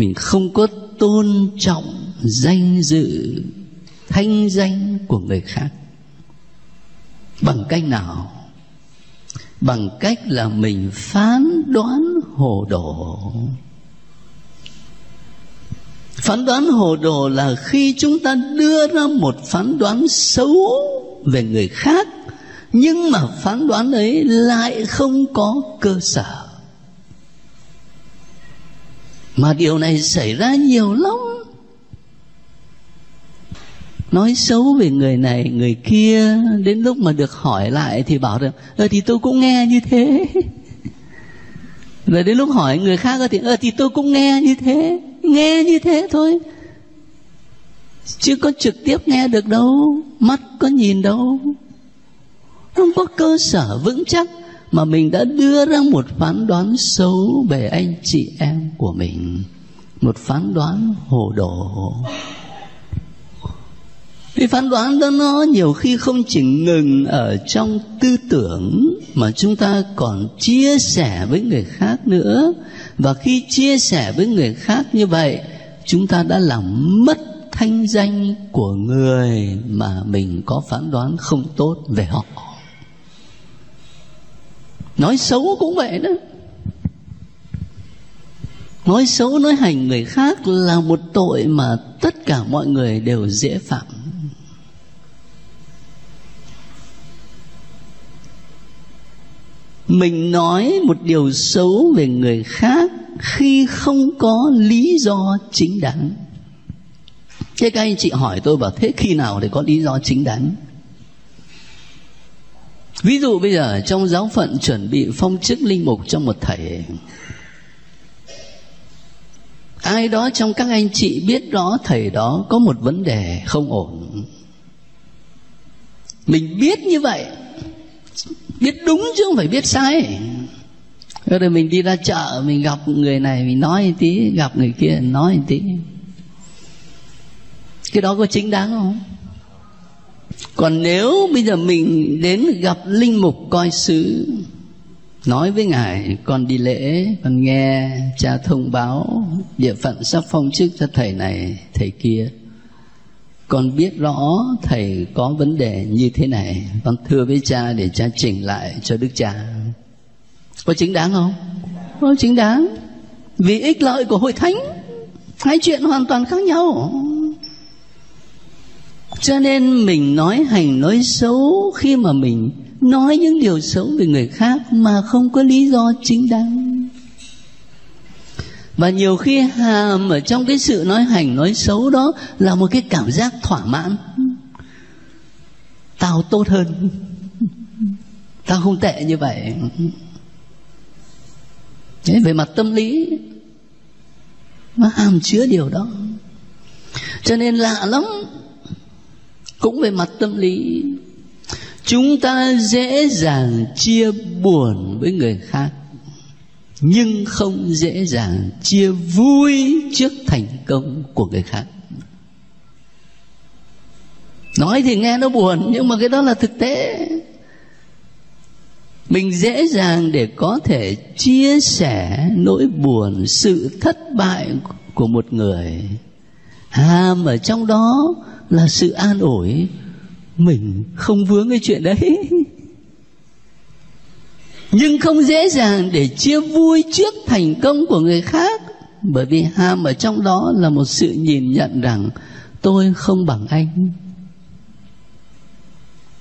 mình không có tôn trọng danh dự, thanh danh của người khác. Bằng cách nào? Bằng cách là mình phán đoán hồ đồ. Phán đoán hồ đồ là khi chúng ta đưa ra một phán đoán xấu về người khác, nhưng mà phán đoán ấy lại không có cơ sở mà điều này xảy ra nhiều lắm. Nói xấu về người này, người kia, đến lúc mà được hỏi lại thì bảo rằng ờ thì tôi cũng nghe như thế. Rồi đến lúc hỏi người khác thì ờ thì tôi cũng nghe như thế, nghe như thế thôi. Chứ có trực tiếp nghe được đâu, mắt có nhìn đâu. Không có cơ sở vững chắc mà mình đã đưa ra một phán đoán xấu về anh chị em của mình. Một phán đoán hồ đồ. Cái phán đoán đó nó nhiều khi không chỉ ngừng ở trong tư tưởng mà chúng ta còn chia sẻ với người khác nữa. Và khi chia sẻ với người khác như vậy, chúng ta đã làm mất thanh danh của người mà mình có phán đoán không tốt về họ nói xấu cũng vậy đó. Nói xấu, nói hành người khác là một tội mà tất cả mọi người đều dễ phạm. Mình nói một điều xấu về người khác khi không có lý do chính đáng. Thế các anh chị hỏi tôi bảo, thế khi nào để có lý do chính đáng? Ví dụ bây giờ, trong giáo phận chuẩn bị phong chức linh mục cho một thầy, ai đó trong các anh chị biết rõ thầy đó có một vấn đề không ổn. Mình biết như vậy, biết đúng chứ không phải biết sai. Rồi mình đi ra chợ, mình gặp người này, mình nói một tí, gặp người kia, nói một tí. Cái đó có chính đáng không? Còn nếu bây giờ mình đến gặp linh mục coi sứ nói với ngài, con đi lễ, con nghe cha thông báo địa phận sắp phong chức cho thầy này, thầy kia. Con biết rõ thầy có vấn đề như thế này, con thưa với cha để cha chỉnh lại cho đức cha. Có chính đáng không? Có chính đáng. Vì ích lợi của hội thánh, hai chuyện hoàn toàn khác nhau cho nên mình nói hành nói xấu khi mà mình nói những điều xấu về người khác mà không có lý do chính đáng. Và nhiều khi hàm ở trong cái sự nói hành nói xấu đó là một cái cảm giác thỏa mãn. Tao tốt hơn. Tao không tệ như vậy. Đấy, về mặt tâm lý nó hàm chứa điều đó. Cho nên lạ lắm cũng về mặt tâm lý. Chúng ta dễ dàng chia buồn với người khác, nhưng không dễ dàng chia vui trước thành công của người khác. Nói thì nghe nó buồn, nhưng mà cái đó là thực tế. Mình dễ dàng để có thể chia sẻ nỗi buồn, sự thất bại của một người. Hàm ở trong đó là sự an ủi. Mình không vướng cái chuyện đấy. Nhưng không dễ dàng để chia vui trước thành công của người khác. Bởi vì ham ở trong đó là một sự nhìn nhận rằng tôi không bằng anh.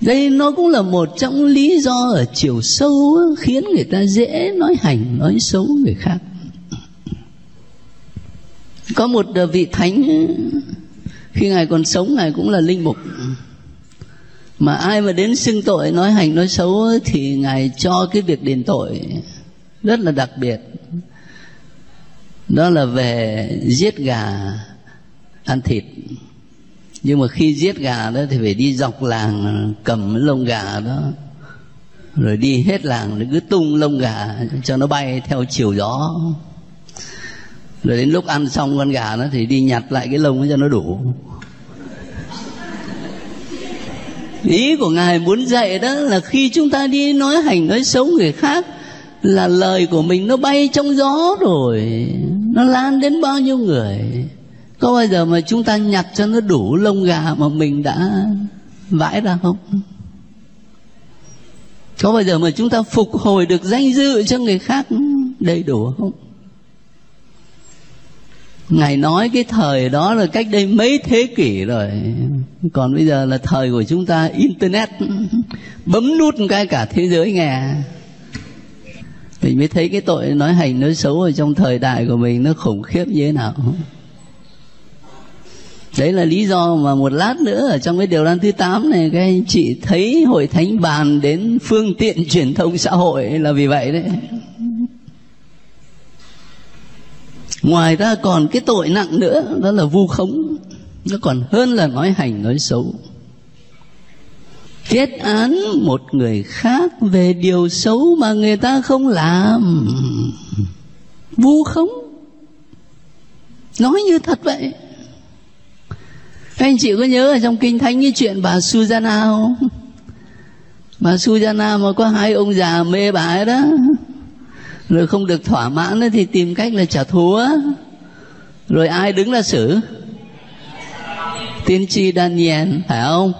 Đây nó cũng là một trong lý do ở chiều sâu khiến người ta dễ nói hành, nói xấu người khác. Có một vị thánh khi ngài còn sống, ngài cũng là linh mục. Mà ai mà đến xưng tội, nói hành, nói xấu thì ngài cho cái việc đền tội rất là đặc biệt. Đó là về giết gà, ăn thịt. Nhưng mà khi giết gà đó thì phải đi dọc làng, cầm lông gà đó, rồi đi hết làng rồi cứ tung lông gà cho nó bay theo chiều gió rồi đến lúc ăn xong con gà nó thì đi nhặt lại cái lông cho nó đủ. Ý của ngài muốn dạy đó là khi chúng ta đi nói hành, nói xấu người khác là lời của mình nó bay trong gió rồi. Nó lan đến bao nhiêu người. Có bao giờ mà chúng ta nhặt cho nó đủ lông gà mà mình đã vãi ra không? Có bao giờ mà chúng ta phục hồi được danh dự cho người khác đầy đủ không? Ngài nói cái thời đó là cách đây mấy thế kỷ rồi. Còn bây giờ là thời của chúng ta, internet, bấm nút cái cả thế giới nghe. Mình mới thấy cái tội nói hành, nói xấu ở trong thời đại của mình nó khủng khiếp như thế nào. Đấy là lý do mà một lát nữa ở trong cái điều răn thứ 8 này, các anh chị thấy hội thánh bàn đến phương tiện truyền thông xã hội là vì vậy đấy ngoài ra còn cái tội nặng nữa, đó là vu khống. Nó còn hơn là nói hành, nói xấu. Kết án một người khác về điều xấu mà người ta không làm. Vu khống. Nói như thật vậy. Các anh chị có nhớ ở trong kinh thánh cái chuyện bà Susanna không? Bà Susanna mà có hai ông già mê bà ấy đó rồi không được thỏa mãn thì tìm cách là trả thù á. rồi ai đứng ra xử? Tiên tri Daniel, phải không?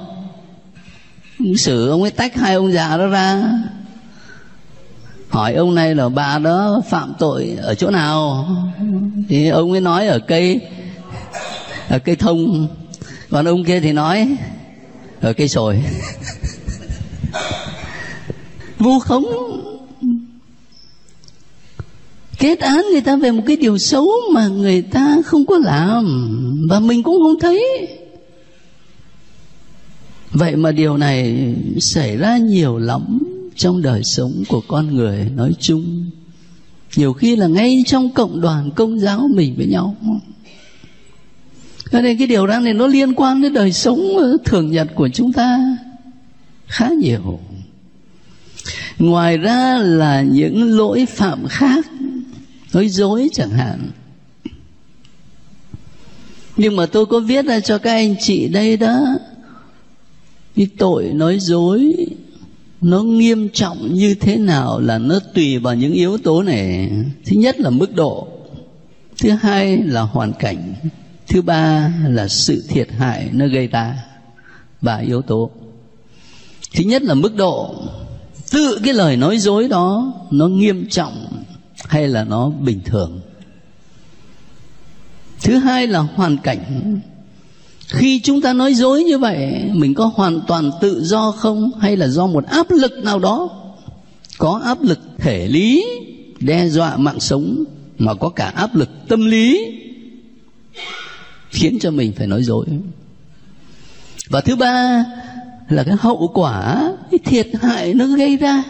Xử, ông ấy tách hai ông già đó ra. Hỏi ông này là bà đó phạm tội ở chỗ nào? Thì ông ấy nói ở cây ở cây thông. Còn ông kia thì nói ở cây sồi. Vu khống kết án người ta về một cái điều xấu mà người ta không có làm, và mình cũng không thấy. Vậy mà điều này xảy ra nhiều lắm trong đời sống của con người nói chung. Nhiều khi là ngay trong cộng đoàn công giáo mình với nhau. Cho nên cái điều đó này nó liên quan đến đời sống thường nhật của chúng ta khá nhiều. Ngoài ra là những lỗi phạm khác nói dối chẳng hạn. Nhưng mà tôi có viết ra cho các anh chị đây đó, cái tội nói dối, nó nghiêm trọng như thế nào là nó tùy vào những yếu tố này. Thứ nhất là mức độ, thứ hai là hoàn cảnh, thứ ba là sự thiệt hại nó gây ra ba yếu tố. Thứ nhất là mức độ, tự cái lời nói dối đó nó nghiêm trọng hay là nó bình thường? Thứ hai là hoàn cảnh. Khi chúng ta nói dối như vậy, mình có hoàn toàn tự do không? Hay là do một áp lực nào đó? Có áp lực thể lý, đe dọa mạng sống, mà có cả áp lực tâm lý, khiến cho mình phải nói dối. Và thứ ba là cái hậu quả, cái thiệt hại nó gây ra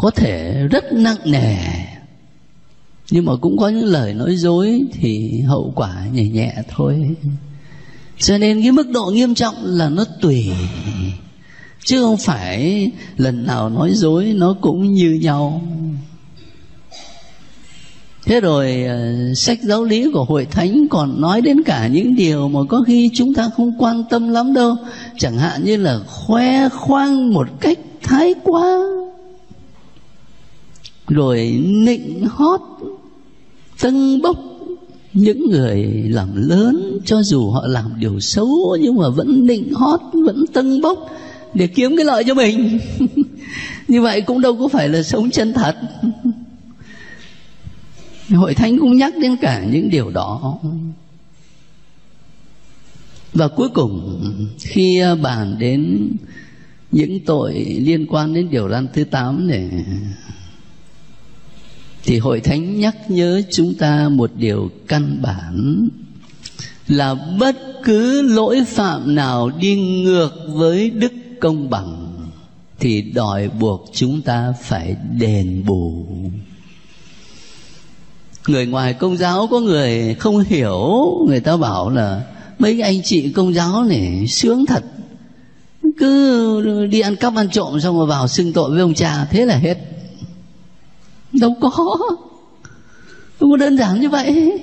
có thể rất nặng nề. Nhưng mà cũng có những lời nói dối thì hậu quả nhẹ nhẹ thôi. Cho nên cái mức độ nghiêm trọng là nó tùy. Chứ không phải lần nào nói dối nó cũng như nhau. Thế rồi ờ, sách giáo lý của hội thánh còn nói đến cả những điều mà có khi chúng ta không quan tâm lắm đâu. Chẳng hạn như là khoe khoang một cách thái quá rồi nịnh hót, tâng bốc những người làm lớn, cho dù họ làm điều xấu nhưng mà vẫn nịnh hót, vẫn tâng bốc để kiếm cái lợi cho mình. Như vậy cũng đâu có phải là sống chân thật. Hội thánh cũng nhắc đến cả những điều đó. Và cuối cùng, khi bàn đến những tội liên quan đến điều răn thứ tám này thì hội thánh nhắc nhớ chúng ta một điều căn bản, là bất cứ lỗi phạm nào đi ngược với đức công bằng, thì đòi buộc chúng ta phải đền bù. Người ngoài công giáo có người không hiểu, người ta bảo là, mấy anh chị công giáo này sướng thật. Cứ đi ăn cắp ăn trộm xong rồi vào xưng tội với ông cha, thế là hết đâu có. Đâu có đơn giản như vậy.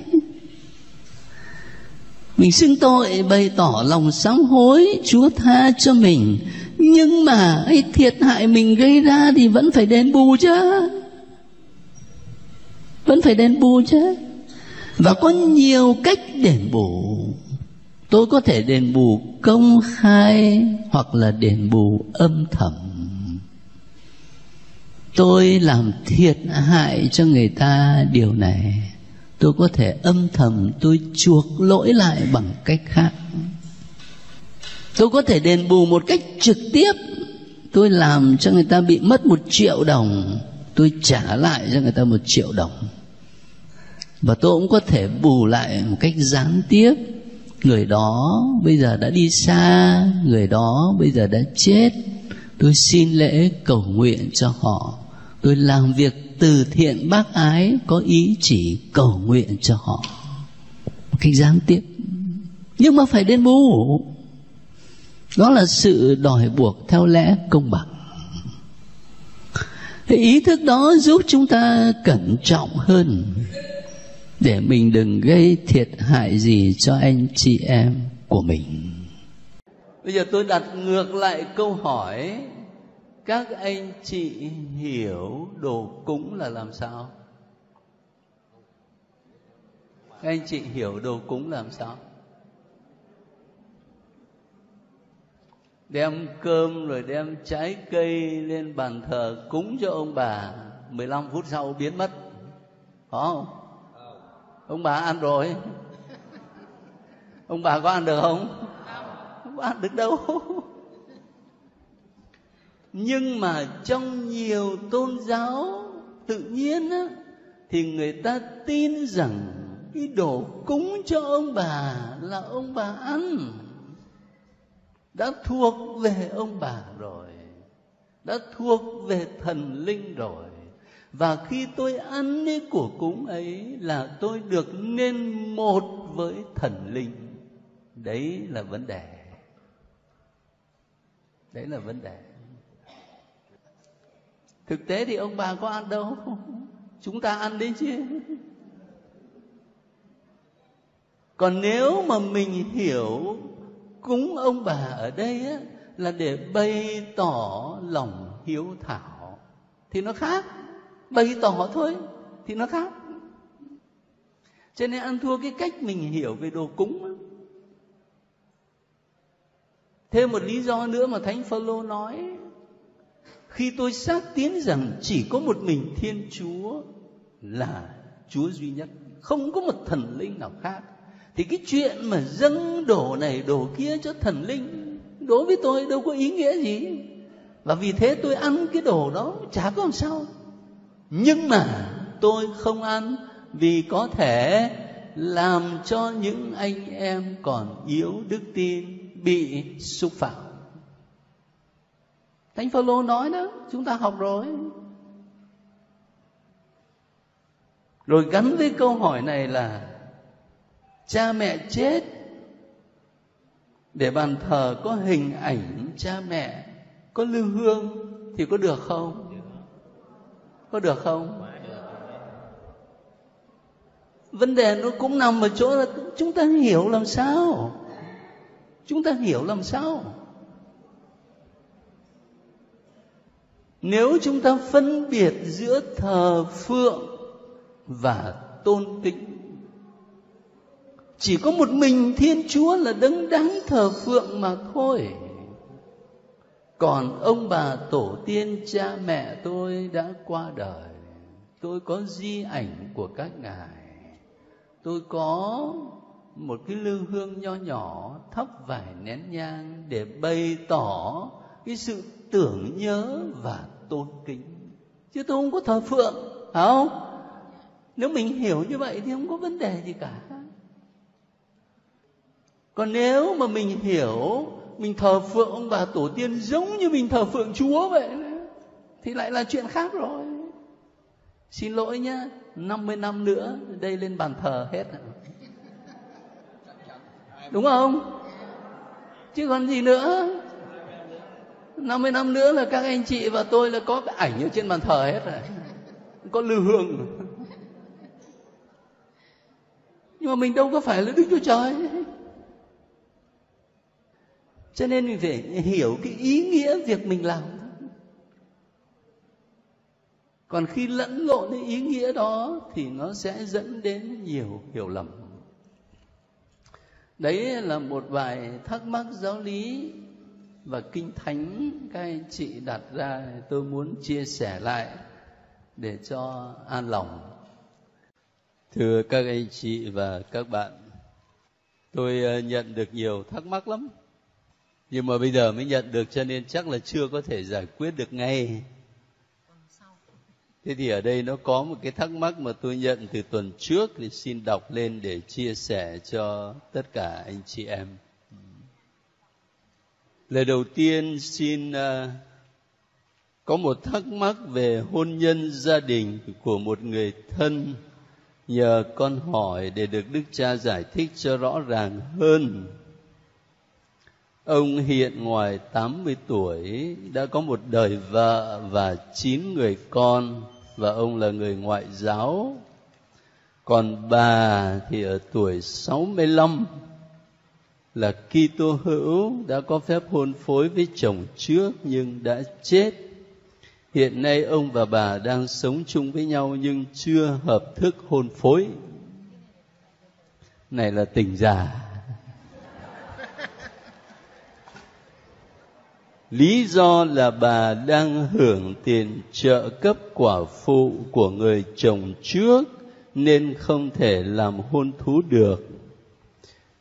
Mình xưng tội, bày tỏ lòng sám hối, chúa tha cho mình. Nhưng mà ấy thiệt hại mình gây ra thì vẫn phải đền bù chứ. Vẫn phải đền bù chứ. Và có nhiều cách đền bù. Tôi có thể đền bù công khai hoặc là đền bù âm thầm tôi làm thiệt hại cho người ta điều này. Tôi có thể âm thầm, tôi chuộc lỗi lại bằng cách khác. Tôi có thể đền bù một cách trực tiếp. Tôi làm cho người ta bị mất một triệu đồng. Tôi trả lại cho người ta một triệu đồng. Và tôi cũng có thể bù lại một cách gián tiếp. Người đó bây giờ đã đi xa, người đó bây giờ đã chết. Tôi xin lễ cầu nguyện cho họ tôi làm việc từ thiện bác ái, có ý chỉ cầu nguyện cho họ. Một cách gián tiếp. Nhưng mà phải đền bù. Đó là sự đòi buộc theo lẽ công bằng. Thì ý thức đó giúp chúng ta cẩn trọng hơn. Để mình đừng gây thiệt hại gì cho anh chị em của mình. Bây giờ tôi đặt ngược lại câu hỏi các anh chị hiểu đồ cúng là làm sao? Các anh chị hiểu đồ cúng làm sao? Đem cơm rồi đem trái cây lên bàn thờ cúng cho ông bà. 15 phút sau biến mất. Có không? Ông bà ăn rồi. Ông bà có ăn được không? Không. Có ăn được đâu nhưng mà trong nhiều tôn giáo tự nhiên á, thì người ta tin rằng cái đồ cúng cho ông bà là ông bà ăn. Đã thuộc về ông bà rồi đã thuộc về thần linh rồi. Và khi tôi ăn cái của cúng ấy là tôi được nên một với thần linh. Đấy là vấn đề. Đấy là vấn đề thực tế thì ông bà có ăn đâu. Chúng ta ăn đấy chứ. Còn nếu mà mình hiểu cúng ông bà ở đây á, là để bày tỏ lòng hiếu thảo thì nó khác. Bày tỏ thôi thì nó khác. Cho nên ăn thua cái cách mình hiểu về đồ cúng thêm một lý do nữa mà thánh phaolô nói khi tôi xác tín rằng chỉ có một mình thiên chúa là chúa duy nhất, không có một thần linh nào khác, thì cái chuyện mà dâng đổ này, đổ kia cho thần linh đối với tôi đâu có ý nghĩa gì. Và vì thế tôi ăn cái đồ đó, chả có làm sao. Nhưng mà tôi không ăn vì có thể làm cho những anh em còn yếu đức tin bị xúc phạm thánh phaolô nói đó, chúng ta học rồi. Rồi gắn với câu hỏi này là, cha mẹ chết để bàn thờ có hình ảnh cha mẹ, có lưu hương thì có được không? Có được không? Vấn đề nó cũng nằm ở chỗ là chúng ta hiểu làm sao. Chúng ta hiểu làm sao. Nếu chúng ta phân biệt giữa thờ phượng và tôn kính, chỉ có một mình thiên chúa là đấng đáng thờ phượng mà thôi. Còn ông bà tổ tiên cha mẹ tôi đã qua đời. Tôi có di ảnh của các ngài. Tôi có một cái lư hương nho nhỏ thắp vài nén nhang để bày tỏ cái sự tưởng nhớ và tôn kính. Chứ tôi không có thờ phượng, phải không? Nếu mình hiểu như vậy thì không có vấn đề gì cả. Còn nếu mà mình hiểu, mình thờ phượng ông bà tổ tiên giống như mình thờ phượng chúa vậy, thì lại là chuyện khác rồi. Xin lỗi nhá 50 năm nữa, đây lên bàn thờ hết đúng không? Chứ còn gì nữa. 50 năm nữa là các anh chị và tôi là có cái ảnh ở trên bàn thờ hết rồi. Có lưu hương nhưng mà mình đâu có phải là đức chúa trời. Cho nên mình phải hiểu cái ý nghĩa việc mình làm. Còn khi lẫn lộn cái ý nghĩa đó thì nó sẽ dẫn đến nhiều hiểu lầm. Đấy là một vài thắc mắc giáo lý và kinh thánh, các anh chị đặt ra tôi muốn chia sẻ lại để cho an lòng. Thưa các anh chị và các bạn, tôi ờ, nhận được nhiều thắc mắc lắm. Nhưng mà bây giờ mới nhận được cho nên chắc là chưa có thể giải quyết được ngay. Thế thì ở đây nó có một cái thắc mắc mà tôi nhận từ tuần trước thì xin đọc lên để chia sẻ cho tất cả anh chị em lời đầu tiên xin uh, có một thắc mắc về hôn nhân gia đình của một người thân. Nhờ con hỏi để được đức cha giải thích cho rõ ràng hơn. Ông hiện ngoài 80 tuổi đã có một đời vợ và chín người con và ông là người ngoại giáo. Còn bà thì ở tuổi 65 là Kitô hữu đã có phép hôn phối với chồng trước nhưng đã chết. Hiện nay ông và bà đang sống chung với nhau nhưng chưa hợp thức hôn phối. Này là tình già. Lý do là bà đang hưởng tiền trợ cấp quả phụ của người chồng trước nên không thể làm hôn thú được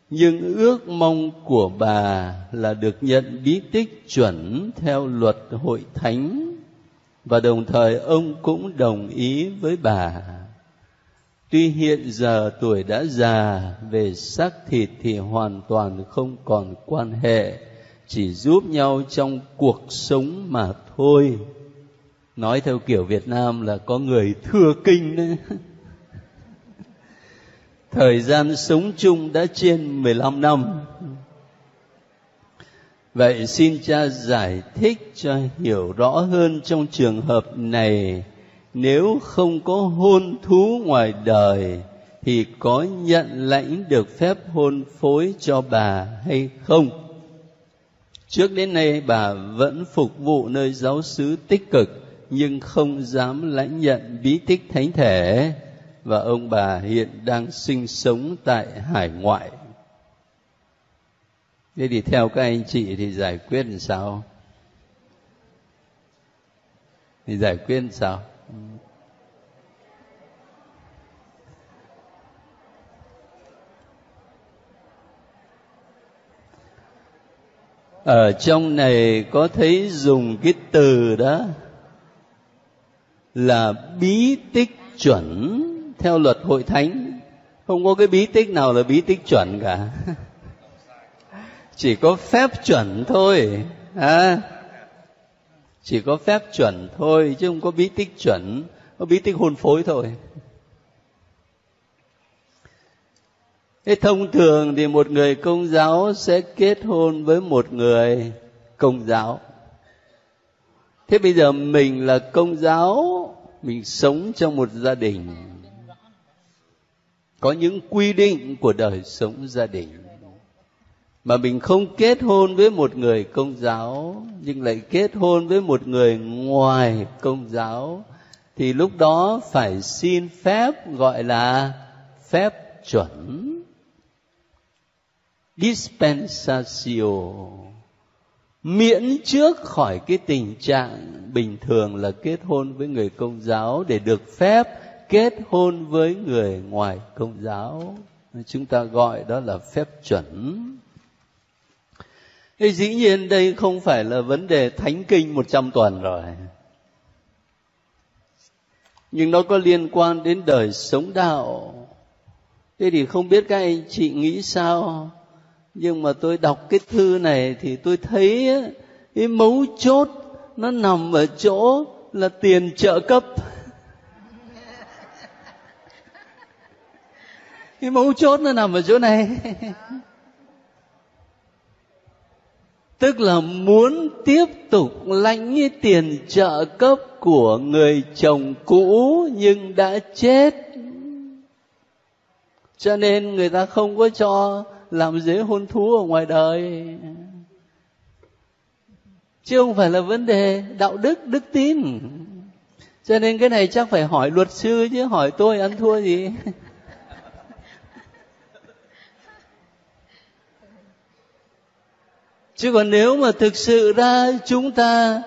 nhưng ước mong của bà là được nhận bí tích chuẩn theo luật hội thánh. Và đồng thời ông cũng đồng ý với bà. Tuy hiện giờ tuổi đã già, về xác thịt thì hoàn toàn không còn quan hệ, chỉ giúp nhau trong cuộc sống mà thôi. Nói theo kiểu việt nam là có người thưa kinh đấy. thời gian sống chung đã trên 15 năm. Vậy xin cha giải thích cho hiểu rõ hơn trong trường hợp này nếu không có hôn thú ngoài đời, thì có nhận lãnh được phép hôn phối cho bà hay không? Trước đến nay, bà vẫn phục vụ nơi giáo xứ tích cực, nhưng không dám lãnh nhận bí tích thánh thể và ông bà hiện đang sinh sống tại hải ngoại. Thế thì theo các anh chị thì giải quyết làm sao? Thì giải quyết làm sao? Ở trong này có thấy dùng cái từ đó là bí tích chuẩn theo luật hội thánh không có cái bí tích nào là bí tích chuẩn cả. Chỉ có phép chuẩn thôi. À, chỉ có phép chuẩn thôi chứ không có bí tích chuẩn có bí tích hôn phối thôi. Thế thông thường thì một người công giáo sẽ kết hôn với một người công giáo. Thế bây giờ mình là công giáo, mình sống trong một gia đình có những quy định của đời sống gia đình. Mà mình không kết hôn với một người công giáo, nhưng lại kết hôn với một người ngoài công giáo, thì lúc đó phải xin phép, gọi là phép chuẩn. Dispensatio. Miễn trước khỏi cái tình trạng bình thường là kết hôn với người công giáo để được phép kết hôn với người ngoài công giáo. Chúng ta gọi đó là phép chuẩn. Thế dĩ nhiên đây không phải là vấn đề thánh kinh một trăm tuần rồi. Nhưng nó có liên quan đến đời sống đạo. Thế thì không biết các anh chị nghĩ sao? Nhưng mà tôi đọc cái thư này thì tôi thấy cái mấu chốt nó nằm ở chỗ là tiền trợ cấp. Cái mấu chốt nó nằm ở chỗ này. Tức là muốn tiếp tục lãnh cái tiền trợ cấp của người chồng cũ nhưng đã chết. Cho nên người ta không có cho làm dế hôn thú ở ngoài đời. Chứ không phải là vấn đề đạo đức đức tin. Cho nên cái này chắc phải hỏi luật sư chứ, hỏi tôi ăn thua gì? chứ còn nếu mà thực sự ra chúng ta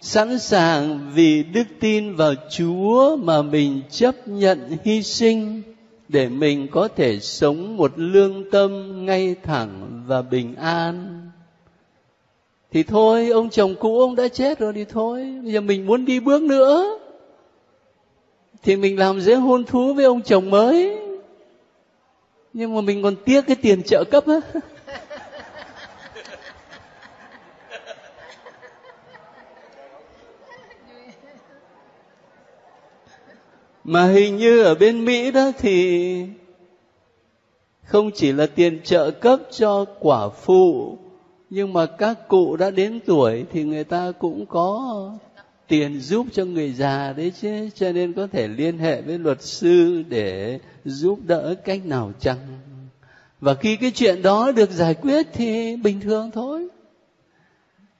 sẵn sàng vì đức tin vào chúa mà mình chấp nhận hy sinh để mình có thể sống một lương tâm ngay thẳng và bình an, thì thôi, ông chồng cũ ông đã chết rồi thì thôi. Bây giờ mình muốn đi bước nữa, thì mình làm dễ hôn thú với ông chồng mới. Nhưng mà mình còn tiếc cái tiền trợ cấp á. mà hình như ở bên mỹ đó thì không chỉ là tiền trợ cấp cho quả phụ, nhưng mà các cụ đã đến tuổi thì người ta cũng có tiền giúp cho người già đấy chứ, cho nên có thể liên hệ với luật sư để giúp đỡ cách nào chăng. Và khi cái chuyện đó được giải quyết thì bình thường thôi.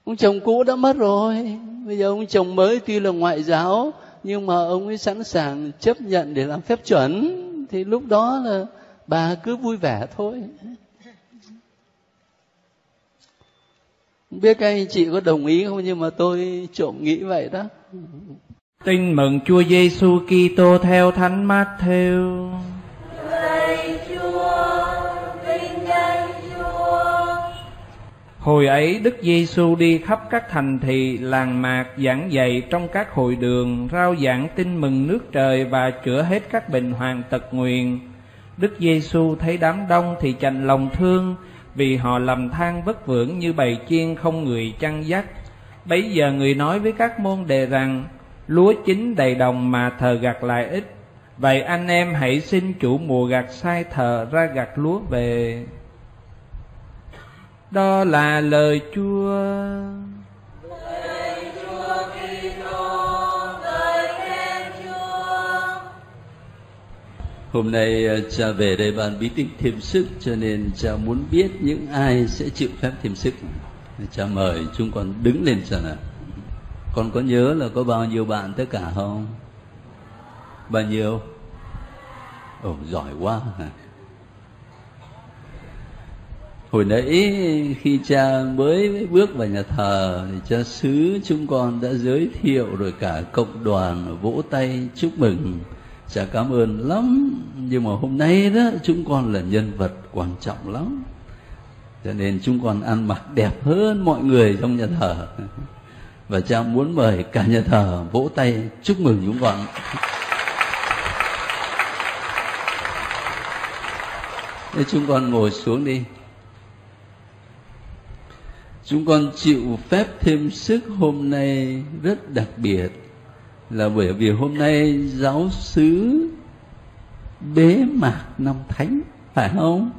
Ông chồng cũ đã mất rồi. Bây giờ ông chồng mới tuy là ngoại giáo nhưng mà ông ấy sẵn sàng chấp nhận để làm phép chuẩn, thì lúc đó là bà cứ vui vẻ thôi. Không biết các anh chị có đồng ý không? Nhưng mà tôi trộm nghĩ vậy đó. Tin mừng Chúa Giêsu Kitô theo Thánh Matthew. Hồi ấy Đức Giêsu đi khắp các thành thị làng mạc giảng dạy trong các hội đường, rao giảng tin mừng nước trời và chữa hết các bệnh hoàn tật nguyền. Đức Giêsu thấy đám đông thì chành lòng thương, vì họ lầm than vất vưởng như bầy chiên không người chăn dắt. Bấy giờ người nói với các môn đề rằng, lúa chín đầy đồng mà thờ gặt lại ít. Vậy anh em hãy xin chủ mùa gặt sai thờ ra gặt lúa về đó là lời Chúa. Lời Chúa Kitô, lời khen Chúa. Hôm nay ờ, cha về đây ban bí tích thêm sức cho nên cha muốn biết những ai sẽ chịu phép thêm sức. Cha mời chúng con đứng lên cha nào. Con có nhớ là có bao nhiêu bạn tất cả không? Bao nhiêu? Ồ, giỏi quá hả? Hồi nãy khi cha mới bước vào nhà thờ thì cha xứ chúng con đã giới thiệu rồi cả cộng đoàn vỗ tay chúc mừng. Cha cảm ơn lắm, nhưng mà hôm nay đó chúng con là nhân vật quan trọng lắm. Cho nên chúng con ăn mặc đẹp hơn mọi người trong nhà thờ. Và cha muốn mời cả nhà thờ vỗ tay chúc mừng chúng con. Thế chúng con ngồi xuống đi chúng con chịu phép thêm sức hôm nay rất đặc biệt. Là bởi vì hôm nay giáo sứ bế mạc năm thánh, phải không?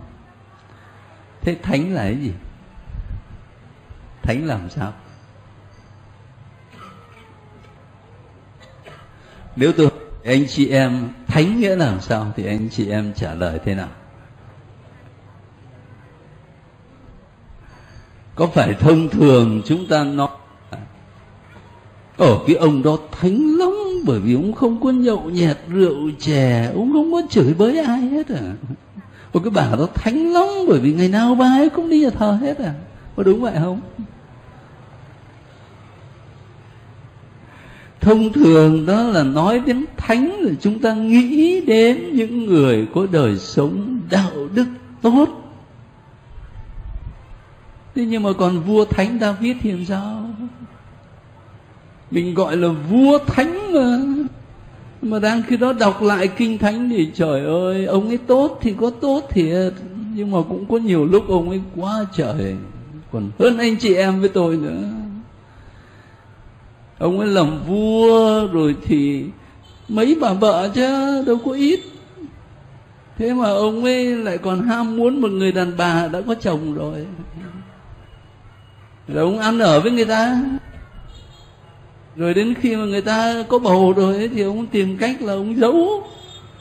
Thế thánh là cái gì? Thánh làm sao? Nếu tôi anh chị em, thánh nghĩa làm sao thì anh chị em trả lời thế nào? Có phải thông thường chúng ta nói ở cái ông đó thánh lắm, bởi vì ông không có nhậu nhẹt rượu chè, ông không có chửi bới ai hết à? Ồ cái bà đó thánh lắm, bởi vì ngày nào bà ấy cũng đi nhà thờ hết à? Có đúng vậy không? Thông thường đó là nói đến thánh là chúng ta nghĩ đến những người có đời sống đạo đức tốt thế nhưng mà còn vua thánh david thì làm sao? Mình gọi là vua thánh mà. Mà đang khi đó đọc lại kinh thánh thì trời ơi, ông ấy tốt thì có tốt thiệt. Nhưng mà cũng có nhiều lúc ông ấy quá trời. Còn hơn anh chị em với tôi nữa. Ông ấy làm vua rồi thì mấy bà vợ chứ, đâu có ít. Thế mà ông ấy lại còn ham muốn một người đàn bà đã có chồng rồi rồi ông ăn ở với người ta. Rồi đến khi mà người ta có bầu rồi ấy, thì ông tìm cách là ông giấu.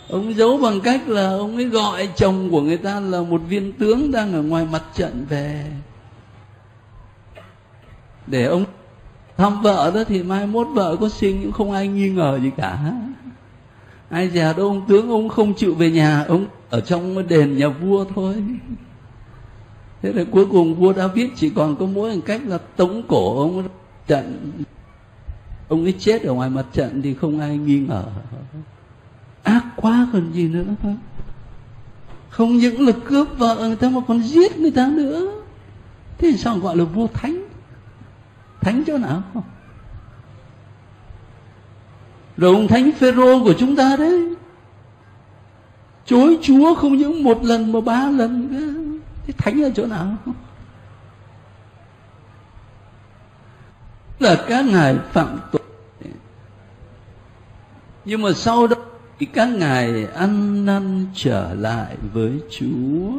Ông giấu bằng cách là ông ấy gọi chồng của người ta là một viên tướng đang ở ngoài mặt trận về. Để ông thăm vợ đó thì mai mốt vợ có sinh cũng không ai nghi ngờ gì cả. Ai già đâu ông tướng ông không chịu về nhà ông ở trong đền nhà vua thôi thế là cuối cùng vua David chỉ còn có mỗi một cách là tống cổ ông trận. Ông ấy chết ở ngoài mặt trận thì không ai nghi ngờ. Ác quá còn gì nữa không những là cướp vợ người ta mà còn giết người ta nữa. Thế sao gọi là vua thánh? Thánh chỗ nào? Không rồi ông thánh phêrô của chúng ta đấy. Chối chúa không những một lần mà ba lần nữa thế thánh ở chỗ nào? Là các ngài phạm tội. Nhưng mà sau đó thì các ngài ăn năn trở lại với chúa.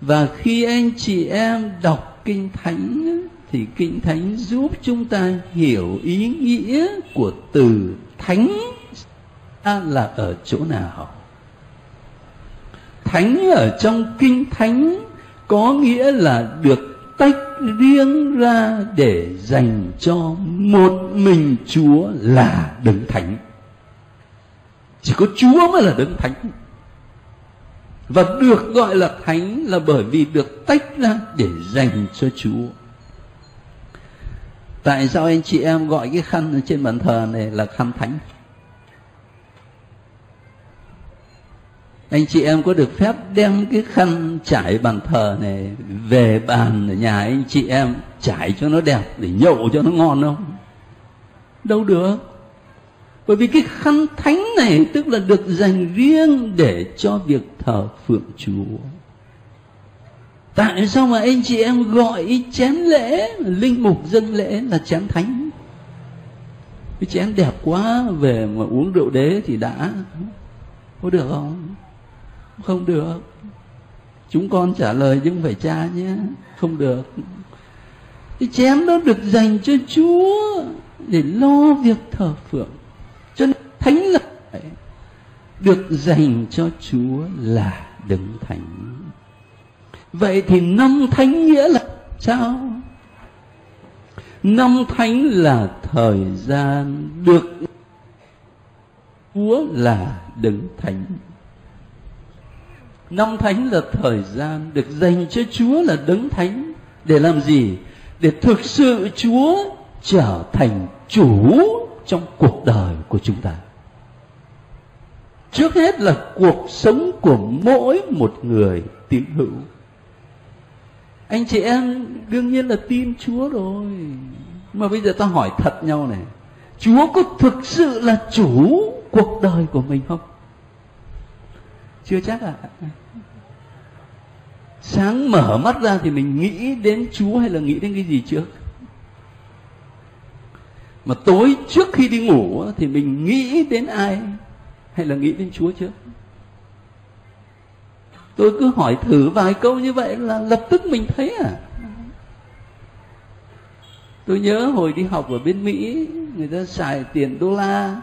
Và khi anh chị em đọc kinh thánh thì kinh thánh giúp chúng ta hiểu ý nghĩa của từ thánh là ở chỗ nào? Thánh ở trong kinh thánh có nghĩa là được tách riêng ra để dành cho một mình chúa là đấng thánh. Chỉ có chúa mới là đấng thánh. Và được gọi là thánh là bởi vì được tách ra để dành cho chúa. Tại sao anh chị em gọi cái khăn trên bàn thờ này là khăn thánh? Anh chị em có được phép đem cái khăn trải bàn thờ này về bàn ở nhà anh chị em trải cho nó đẹp để nhậu cho nó ngon không? Đâu được. Bởi vì cái khăn thánh này tức là được dành riêng để cho việc thờ phượng chúa. Tại sao mà anh chị em gọi chén lễ, linh mục dân lễ là chén thánh? Cái chén đẹp quá, về mà uống rượu đế thì đã. Có được không? Không được. Chúng con trả lời nhưng phải cha nhé. Không được. Cái chén đó được dành cho chúa để lo việc thờ phượng. Cho nên thánh là được dành cho chúa là đứng thánh. Vậy thì năm thánh nghĩa là sao? Năm thánh là thời gian được chúa là đứng thánh năm thánh là thời gian được dành cho chúa là đấng thánh. Để làm gì? Để thực sự chúa trở thành chủ trong cuộc đời của chúng ta. Trước hết là cuộc sống của mỗi một người tín hữu. Anh chị em đương nhiên là tin chúa rồi. Mà bây giờ ta hỏi thật nhau này. Chúa có thực sự là chủ cuộc đời của mình không? Chưa chắc ạ. À. sáng mở mắt ra thì mình nghĩ đến chúa hay là nghĩ đến cái gì trước? Mà tối trước khi đi ngủ thì mình nghĩ đến ai hay là nghĩ đến chúa trước? Tôi cứ hỏi thử vài câu như vậy là lập tức mình thấy à. Tôi nhớ hồi đi học ở bên mỹ, người ta xài tiền đô la,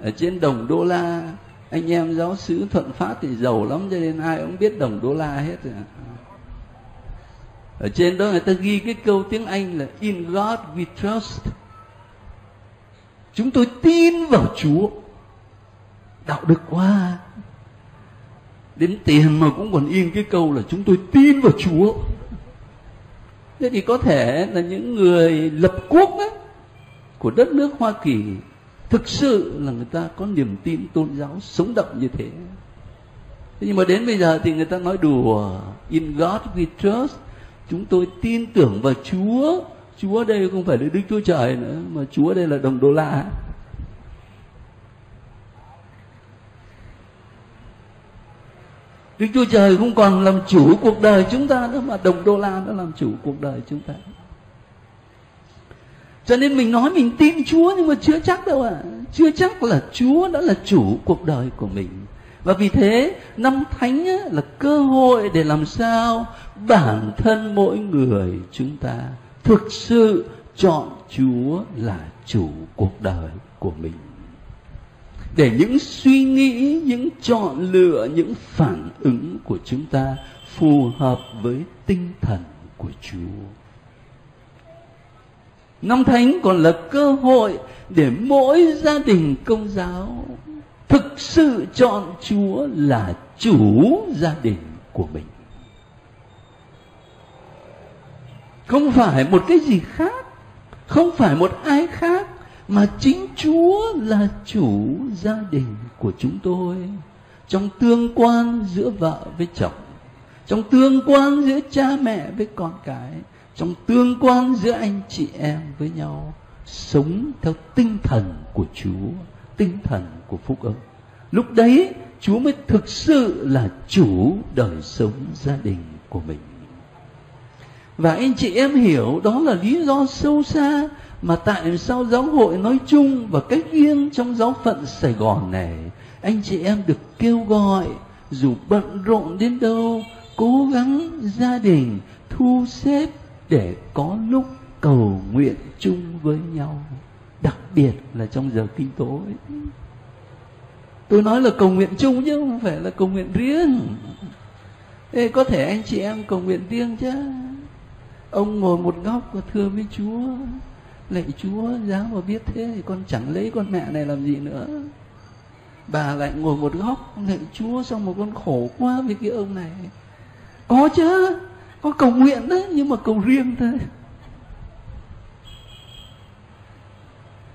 ở trên đồng đô la anh em giáo sứ thuận phát thì giàu lắm cho nên ai cũng biết đồng đô la hết rồi ở trên đó người ta ghi cái câu tiếng anh là in god we trust. Chúng tôi tin vào chúa. Đạo đức quá. Đến tiền mà cũng còn in cái câu là chúng tôi tin vào chúa. Thế thì có thể là những người lập quốc ấy, của đất nước hoa kỳ thực sự là người ta có niềm tin tôn giáo sống động như thế. Thế nhưng mà đến bây giờ thì người ta nói đùa, in God we trust. Chúng tôi tin tưởng vào Chúa. Chúa đây không phải là Đức Chúa Trời nữa, mà Chúa đây là đồng đô la. Đức Chúa Trời không còn làm chủ cuộc đời chúng ta nữa, mà đồng đô la nó làm chủ cuộc đời chúng ta cho nên mình nói mình tin Chúa nhưng mà chưa chắc đâu ạ. À. chưa chắc là Chúa đã là chủ cuộc đời của mình. Và vì thế, năm thánh là cơ hội để làm sao bản thân mỗi người chúng ta thực sự chọn Chúa là chủ cuộc đời của mình. Để những suy nghĩ, những chọn lựa, những phản ứng của chúng ta phù hợp với tinh thần của Chúa năm thánh còn là cơ hội để mỗi gia đình công giáo thực sự chọn chúa là chủ gia đình của mình. Không phải một cái gì khác, không phải một ai khác, mà chính chúa là chủ gia đình của chúng tôi. Trong tương quan giữa vợ với chồng, trong tương quan giữa cha mẹ với con cái trong tương quan giữa anh chị em với nhau, sống theo tinh thần của chúa, tinh thần của phúc âm. Lúc đấy, chúa mới thực sự là chủ đời sống gia đình của mình. Và anh chị em hiểu, đó là lý do sâu xa mà tại sao giáo hội nói chung và cách riêng trong giáo phận Sài Gòn này, anh chị em được kêu gọi dù bận rộn đến đâu, cố gắng gia đình, thu xếp để có lúc cầu nguyện chung với nhau đặc biệt là trong giờ kinh tối tôi nói là cầu nguyện chung chứ không phải là cầu nguyện riêng. Ê, có thể anh chị em cầu nguyện riêng chứ. Ông ngồi một góc và thưa với chúa lạy chúa giá mà biết thế thì con chẳng lấy con mẹ này làm gì nữa. Bà lại ngồi một góc lạy chúa xong một con khổ quá với cái ông này? Có chứ có cầu nguyện đấy nhưng mà cầu riêng thôi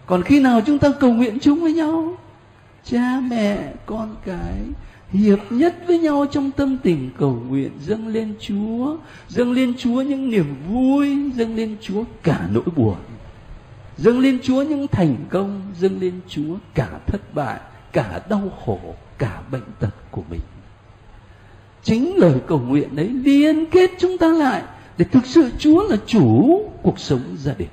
còn khi nào chúng ta cầu nguyện chung với nhau cha mẹ con cái hiệp nhất với nhau trong tâm tình cầu nguyện dâng lên Chúa, dâng lên Chúa những niềm vui, dâng lên Chúa cả nỗi buồn. Dâng lên Chúa những thành công, dâng lên Chúa cả thất bại, cả đau khổ, cả bệnh tật của mình. Chính lời cầu nguyện đấy liên kết chúng ta lại để thực sự Chúa là chủ cuộc sống gia đình.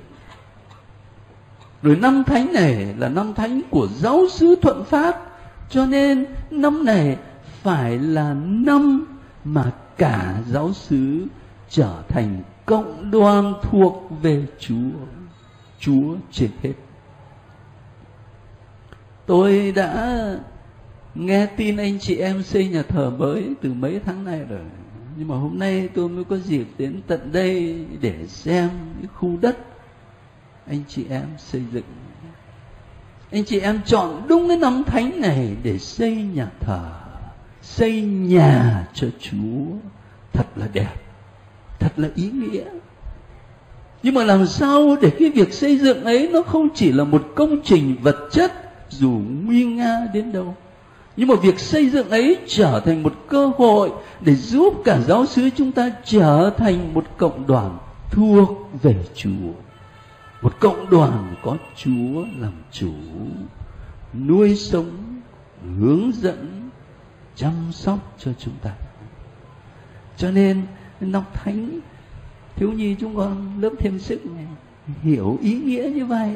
Rồi năm thánh này là năm thánh của giáo sứ thuận pháp cho nên năm này phải là năm mà cả giáo xứ trở thành cộng đoàn thuộc về Chúa. Chúa trên hết. Tôi đã nghe tin anh chị em xây nhà thờ mới từ mấy tháng nay rồi. Nhưng mà hôm nay tôi mới có dịp đến tận đây để xem cái khu đất anh chị em xây dựng. Anh chị em chọn đúng cái năm thánh này để xây nhà thờ xây nhà cho Chúa thật là đẹp, thật là ý nghĩa. Nhưng mà làm sao để cái việc xây dựng ấy nó không chỉ là một công trình vật chất dù nguy nga đến đâu. Nhưng mà việc xây dựng ấy trở thành một cơ hội để giúp cả giáo xứ chúng ta trở thành một cộng đoàn thuộc về Chúa. Một cộng đoàn có Chúa làm chủ, nuôi sống, hướng dẫn, chăm sóc cho chúng ta cho nên năm thánh thiếu nhi chúng con lớp thêm sức này hiểu ý nghĩa như vậy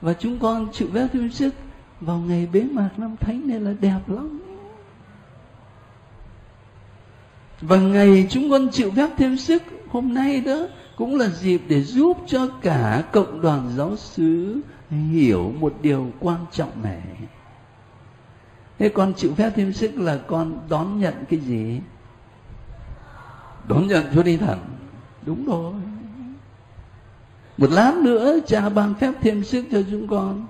và chúng con chịu vét thêm sức vào ngày bế mạc năm thánh này là đẹp lắm. Và ngày chúng con chịu phép thêm sức, hôm nay đó cũng là dịp để giúp cho cả cộng đoàn giáo xứ hiểu một điều quan trọng này. Thế con chịu phép thêm sức là con đón nhận cái gì? Đón nhận Chúa đi thẳng đúng rồi. Một lát nữa cha ban phép thêm sức cho chúng con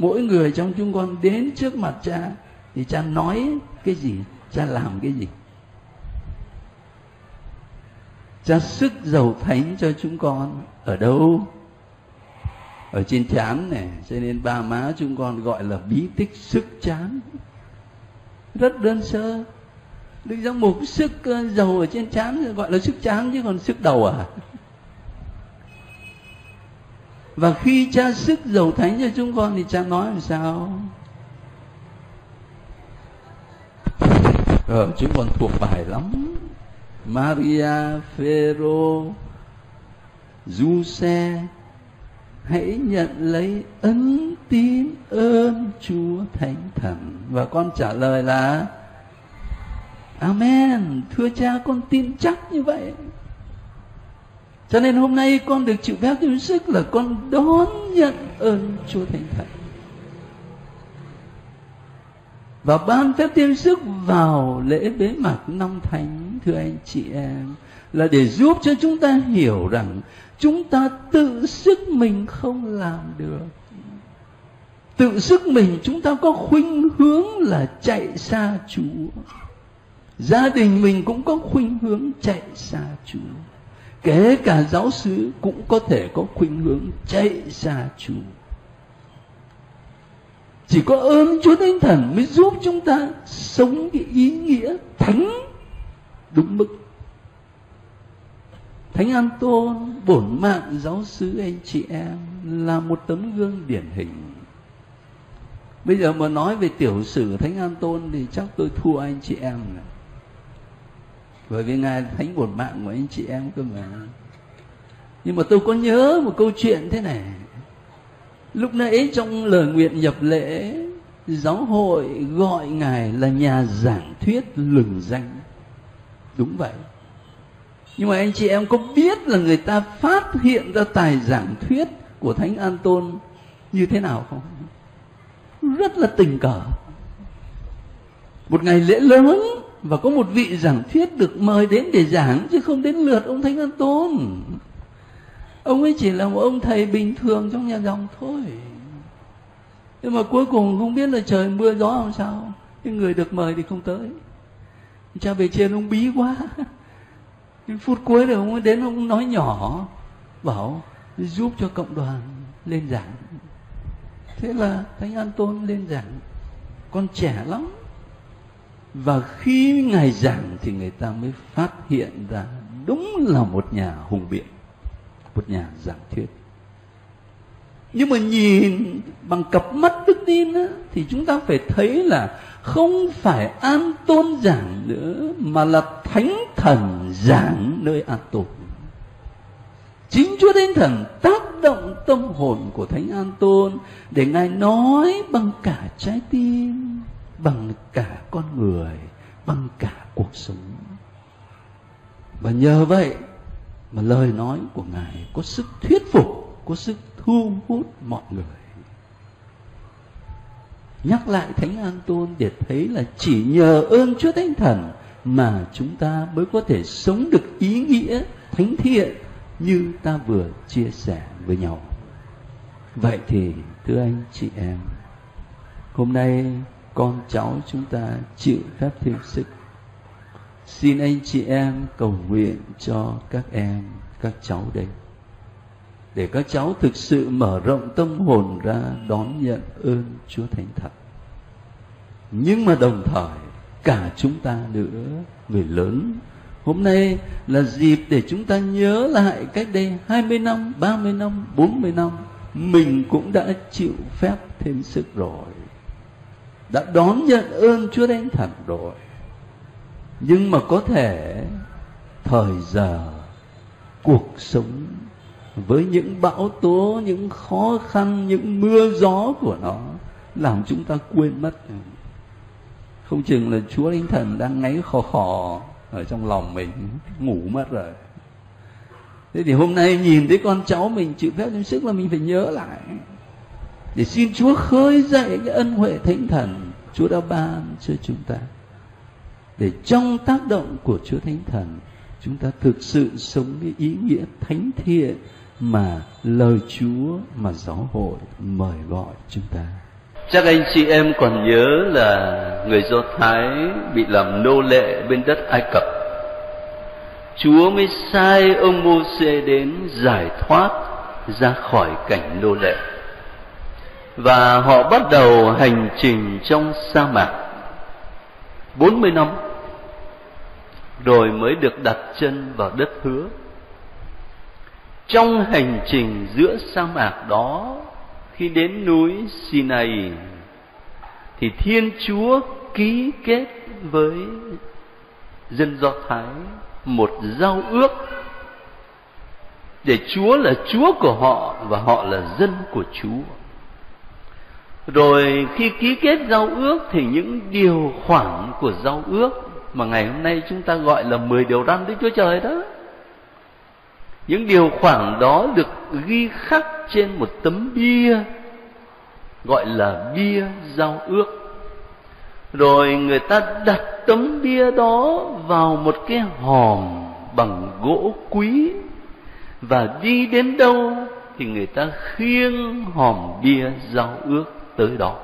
mỗi người trong chúng con đến trước mặt cha thì cha nói cái gì, cha làm cái gì? Cha sức dầu thánh cho chúng con ở đâu? Ở trên chán này, cho nên ba má chúng con gọi là bí tích sức chán. Rất đơn sơ. Đức giám mục sức ờ, dầu ở trên chán gọi là sức chán chứ còn sức đầu à? Và khi cha sức dầu thánh cho chúng con thì cha nói làm sao? Ờ, chúng con thuộc bài lắm. Maria Phêrô Giuse hãy nhận lấy ân tín ơn Chúa Thánh Thần. Và con trả lời là Amen. Thưa cha con tin chắc như vậy cho nên hôm nay con được chịu phép thêm sức là con đón nhận ơn Chúa Thánh Thần. Và ban phép tiêm sức vào lễ bế mạc năm thánh, thưa anh chị em, là để giúp cho chúng ta hiểu rằng chúng ta tự sức mình không làm được. Tự sức mình chúng ta có khuynh hướng là chạy xa chúa. Gia đình mình cũng có khuynh hướng chạy xa chúa kể cả giáo sứ cũng có thể có khuynh hướng chạy xa chúa. Chỉ có ơn chúa thánh thần mới giúp chúng ta sống cái ý nghĩa thánh đúng mức. Thánh an tôn bổn mạng giáo sứ anh chị em, là một tấm gương điển hình. Bây giờ mà nói về tiểu sử thánh an tôn thì chắc tôi thua anh chị em này bởi vì ngài thánh bổn mạng của anh chị em cơ mà. Nhưng mà tôi có nhớ một câu chuyện thế này. Lúc nãy trong lời nguyện nhập lễ, giáo hội gọi ngài là nhà giảng thuyết lừng danh. Đúng vậy. Nhưng mà anh chị em có biết là người ta phát hiện ra tài giảng thuyết của thánh an tôn như thế nào không? Rất là tình cờ. Một ngày lễ lớn và có một vị giảng thuyết được mời đến để giảng, chứ không đến lượt ông thánh an tôn. Ông ấy chỉ là một ông thầy bình thường trong nhà dòng thôi. Nhưng mà cuối cùng không biết là trời mưa gió làm sao. Cái người được mời thì không tới. Cha về trên ông bí quá. Đến phút cuối rồi ông ấy đến, ông nói nhỏ, bảo giúp cho cộng đoàn lên giảng. Thế là thánh an tôn lên giảng. Con trẻ lắm và khi ngài giảng thì người ta mới phát hiện ra đúng là một nhà hùng biện một nhà giảng thuyết. Nhưng mà nhìn bằng cặp mắt đức tin á, thì chúng ta phải thấy là không phải an tôn giảng nữa mà là thánh thần giảng nơi an tôn chính chúa thánh thần tác động tâm hồn của thánh an tôn để ngài nói bằng cả trái tim bằng cả con người, bằng cả cuộc sống. Và nhờ vậy mà lời nói của ngài có sức thuyết phục, có sức thu hút mọi người. Nhắc lại thánh an tôn để thấy là chỉ nhờ ơn chúa thánh thần mà chúng ta mới có thể sống được ý nghĩa thánh thiện như ta vừa chia sẻ với nhau. Vậy thì, thưa anh chị em, hôm nay con cháu chúng ta chịu phép thêm sức xin anh chị em cầu nguyện cho các em các cháu đây để các cháu thực sự mở rộng tâm hồn ra đón nhận ơn Chúa Thánh Thật. Nhưng mà đồng thời cả chúng ta nữa, người lớn, hôm nay là dịp để chúng ta nhớ lại cách đây 20 năm, 30 năm, 40 năm, mình cũng đã chịu phép thêm sức rồi. Đã đón nhận ơn Chúa Thánh Thần rồi. Nhưng mà có thể thời giờ cuộc sống với những bão tố, những khó khăn, những mưa gió của nó làm chúng ta quên mất. Không chừng là chúa Thánh thần đang ngáy khò khò ở trong lòng mình, ngủ mất rồi. Thế thì hôm nay nhìn thấy con cháu mình chịu phép thêm sức là mình phải nhớ lại để xin chúa khơi dậy cái ân huệ thánh thần chúa đã ban cho chúng ta để trong tác động của chúa thánh thần, chúng ta thực sự sống cái ý nghĩa thánh thiện mà lời Chúa mà giáo hội mời gọi chúng ta. Chắc anh chị em còn nhớ là người Do Thái bị làm nô lệ bên đất Ai Cập. Chúa mới sai ông Môsê đến giải thoát ra khỏi cảnh nô lệ. Và họ bắt đầu hành trình trong sa mạc 40 năm, rồi mới được đặt chân vào đất hứa trong hành trình giữa sa mạc đó, khi đến núi Sinai, thì Thiên Chúa ký kết với dân Do Thái một giao ước để Chúa là Chúa của họ và họ là dân của Chúa. Rồi khi ký kết giao ước thì những điều khoản của giao ước mà ngày hôm nay chúng ta gọi là 10 điều răn Đức Chúa Trời đó, những điều khoản đó được ghi khắc trên một tấm bia, gọi là bia giao ước. Rồi người ta đặt tấm bia đó vào một cái hòm bằng gỗ quý. Và đi đến đâu thì người ta khiêng hòm bia giao ước tới đó.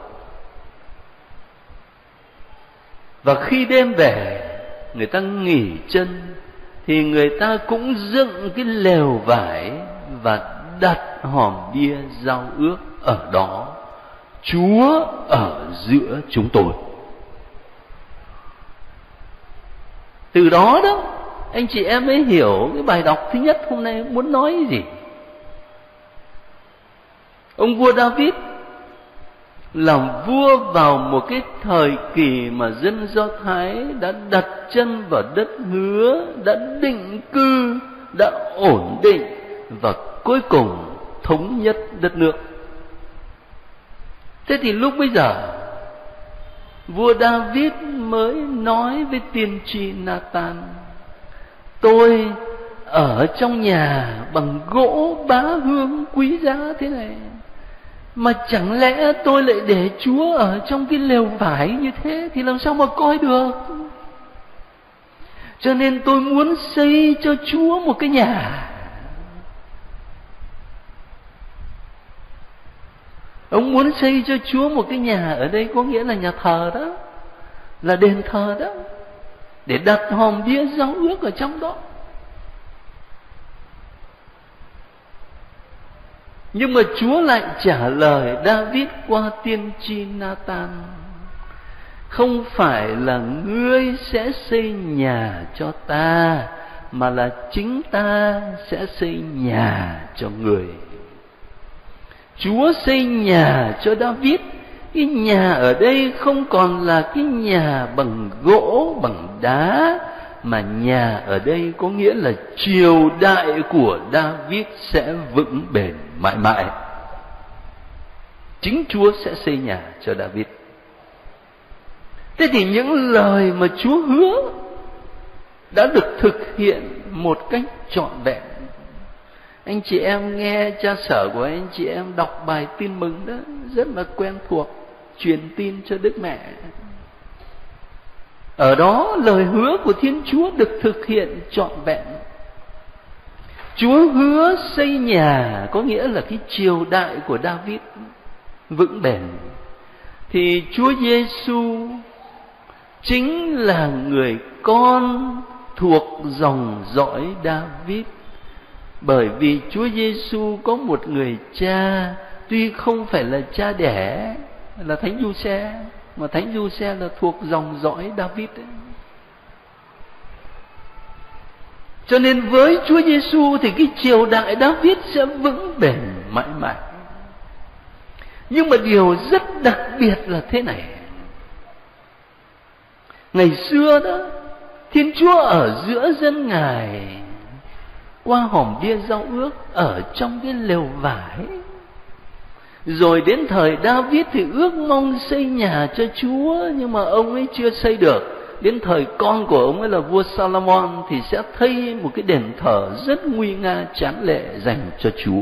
Và khi đêm về, người ta nghỉ chân, thì người ta cũng dựng cái lều vải và đặt hòm bia giao ước ở đó. Chúa ở giữa chúng tôi. Từ đó đó, anh chị em mới hiểu cái bài đọc thứ nhất hôm nay muốn nói gì. Ông vua david làm vua vào một cái thời kỳ mà dân do thái đã đặt chân vào đất hứa, đã định cư, đã ổn định và cuối cùng thống nhất đất nước. Thế thì lúc bây giờ, vua david mới nói với tiên tri nathan, tôi ở trong nhà bằng gỗ bá hương quý giá thế này mà chẳng lẽ tôi lại để chúa ở trong cái lều vải như thế thì làm sao mà coi được? Cho nên tôi muốn xây cho chúa một cái nhà. Ông muốn xây cho chúa một cái nhà ở đây có nghĩa là nhà thờ đó, là đền thờ đó, để đặt hòm bia giáo ước ở trong đó. Nhưng mà chúa lại trả lời david qua tiên tri nathan, không phải là ngươi sẽ xây nhà cho ta, mà là chính ta sẽ xây nhà cho người. Chúa xây nhà cho david. Cái nhà ở đây không còn là cái nhà bằng gỗ, bằng đá mà nhà ở đây có nghĩa là triều đại của David sẽ vững bền mãi mãi. Chính Chúa sẽ xây nhà cho David. Thế thì những lời mà Chúa hứa đã được thực hiện một cách trọn vẹn. Anh chị em nghe cha sở của anh chị em đọc bài tin mừng đó rất là quen thuộc, truyền tin cho Đức Mẹ ở đó lời hứa của thiên chúa được thực hiện trọn vẹn. Chúa hứa xây nhà, có nghĩa là cái triều đại của david vững bền. Thì chúa giêsu chính là người con thuộc dòng dõi david. Bởi vì chúa giêsu có một người cha, tuy không phải là cha đẻ, là thánh du xe mà thánh du xe là thuộc dòng dõi david ấy. cho nên với chúa giêsu thì cái triều đại david sẽ vững bền mãi mãi. Nhưng mà điều rất đặc biệt là thế này. Ngày xưa đó, thiên chúa ở giữa dân ngài, qua hòm bia giao ước ở trong cái lều vải rồi đến thời David thì ước mong xây nhà cho Chúa, nhưng mà ông ấy chưa xây được. Đến thời con của ông ấy là vua Salomon thì sẽ xây một cái đền thờ rất nguy nga tráng lệ dành cho Chúa.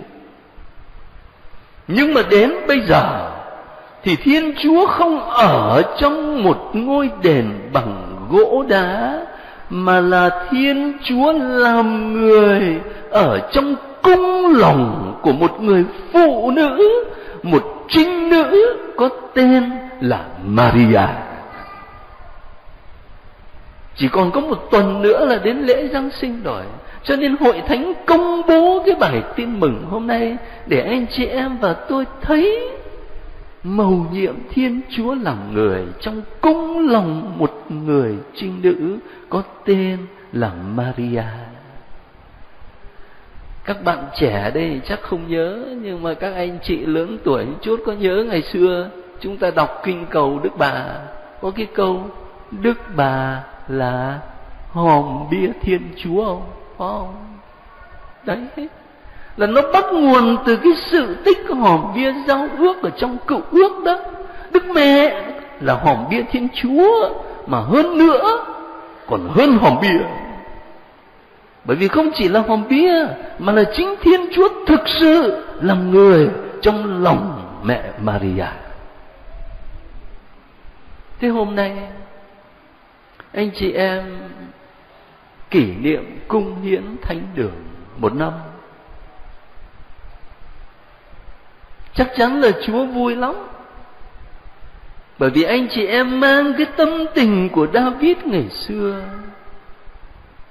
Nhưng mà đến bây giờ thì Thiên Chúa không ở trong một ngôi đền bằng gỗ đá, mà là Thiên Chúa làm người ở trong cung lòng của một người phụ nữ một trinh nữ có tên là Maria. Chỉ còn có một tuần nữa là đến lễ Giáng sinh rồi. Cho nên hội thánh công bố cái bài tin mừng hôm nay để anh chị em và tôi thấy mầu nhiệm Thiên Chúa làm người trong cung lòng một người trinh nữ có tên là Maria các bạn trẻ đây chắc không nhớ, nhưng mà các anh chị lớn tuổi chút có nhớ ngày xưa chúng ta đọc kinh cầu đức bà. Có cái câu, đức bà là hòm bia thiên chúa không có không? Đấy. Là nó bắt nguồn từ cái sự tích hòm bia giao ước ở trong cựu ước đó. Đức mẹ là hòm bia thiên chúa, mà hơn nữa còn hơn hòm bia bởi vì không chỉ là hòm bia, mà là chính thiên chúa thực sự làm người trong lòng mẹ maria. Thế hôm nay, anh chị em kỷ niệm cung hiến thánh đường một năm. Chắc chắn là chúa vui lắm. Bởi vì anh chị em mang cái tâm tình của david ngày xưa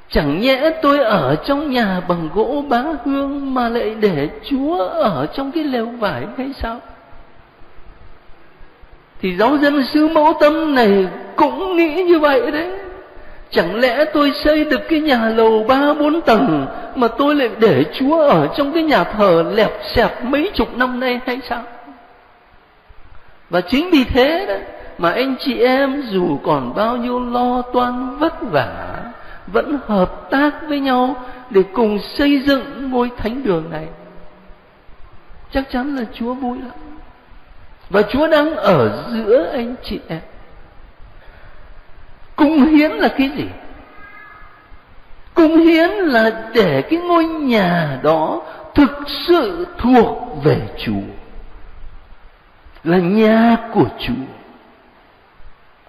chẳng nhẽ tôi ở trong nhà bằng gỗ bá hương mà lại để chúa ở trong cái lều vải hay sao? Thì giáo dân sứ mẫu tâm này cũng nghĩ như vậy đấy. Chẳng lẽ tôi xây được cái nhà lầu ba bốn tầng mà tôi lại để chúa ở trong cái nhà thờ lẹp xẹp mấy chục năm nay hay sao? Và chính vì thế đấy mà anh chị em dù còn bao nhiêu lo toan vất vả vẫn hợp tác với nhau để cùng xây dựng ngôi thánh đường này. Chắc chắn là chúa vui lắm. Và chúa đang ở giữa anh chị em. Cung hiến là cái gì? Cung hiến là để cái ngôi nhà đó thực sự thuộc về chúa. Là nhà của chúa.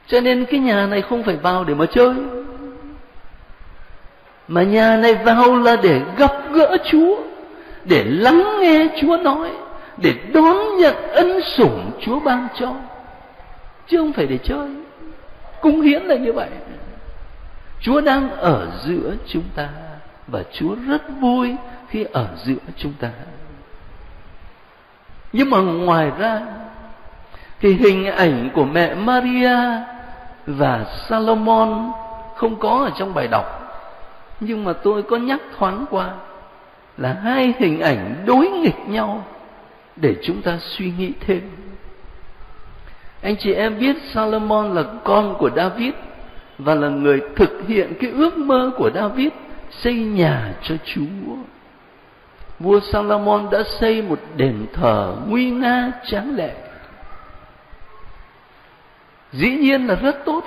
Cho nên cái nhà này không phải vào để mà chơi mà nhà này vào là để gặp gỡ chúa, để lắng nghe chúa nói, để đón nhận ân sủng chúa ban cho. Chứ không phải để chơi. Cung hiến là như vậy. Chúa đang ở giữa chúng ta và chúa rất vui khi ở giữa chúng ta. Nhưng mà ngoài ra, thì hình ảnh của mẹ Maria và Salomon không có ở trong bài đọc nhưng mà tôi có nhắc thoáng qua là hai hình ảnh đối nghịch nhau để chúng ta suy nghĩ thêm anh chị em biết Salomon là con của David và là người thực hiện cái ước mơ của David xây nhà cho Chúa. Vua Salomon đã xây một đền thờ nguy nga tráng lệ. Dĩ nhiên là rất tốt.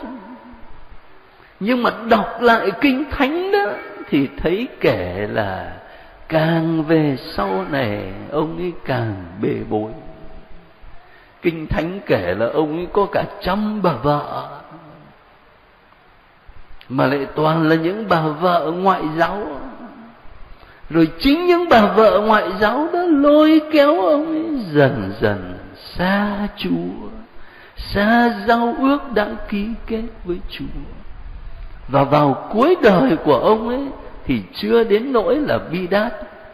Nhưng mà đọc lại kinh thánh đó, thì thấy kể là càng về sau này, ông ấy càng bề bối. Kinh thánh kể là ông ấy có cả trăm bà vợ. Mà lại toàn là những bà vợ ngoại giáo. Rồi chính những bà vợ ngoại giáo đó lôi kéo ông ấy dần dần xa chúa, xa giao ước đã ký kết với chúa và vào cuối đời của ông ấy thì chưa đến nỗi là bi đát,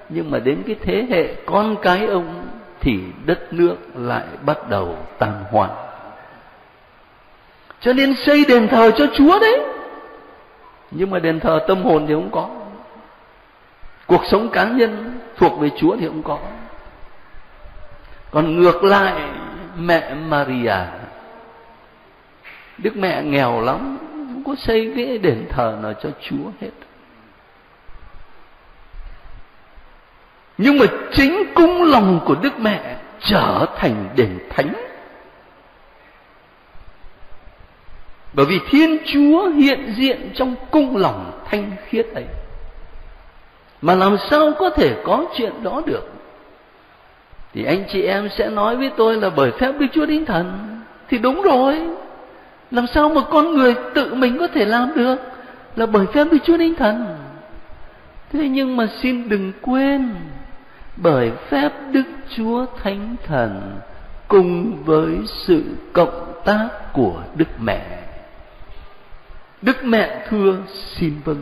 nhưng mà đến cái thế hệ con cái ông thì đất nước lại bắt đầu tan hoang cho nên xây đền thờ cho chúa đấy. Nhưng mà đền thờ tâm hồn thì không có. Cuộc sống cá nhân thuộc về chúa thì không có. Còn ngược lại, mẹ maria, đức mẹ nghèo lắm không có xây cái đền thờ nào cho chúa hết. Nhưng mà chính cung lòng của đức mẹ trở thành đền thánh. Bởi vì thiên chúa hiện diện trong cung lòng thanh khiết ấy. Mà làm sao có thể có chuyện đó được? Thì anh chị em sẽ nói với tôi là bởi phép đức chúa thánh thần. Thì đúng rồi làm sao mà con người tự mình có thể làm được là bởi phép đức chúa thánh thần thế nhưng mà xin đừng quên bởi phép Đức Chúa Thánh Thần cùng với sự cộng tác của Đức Mẹ. Đức Mẹ thưa xin vâng.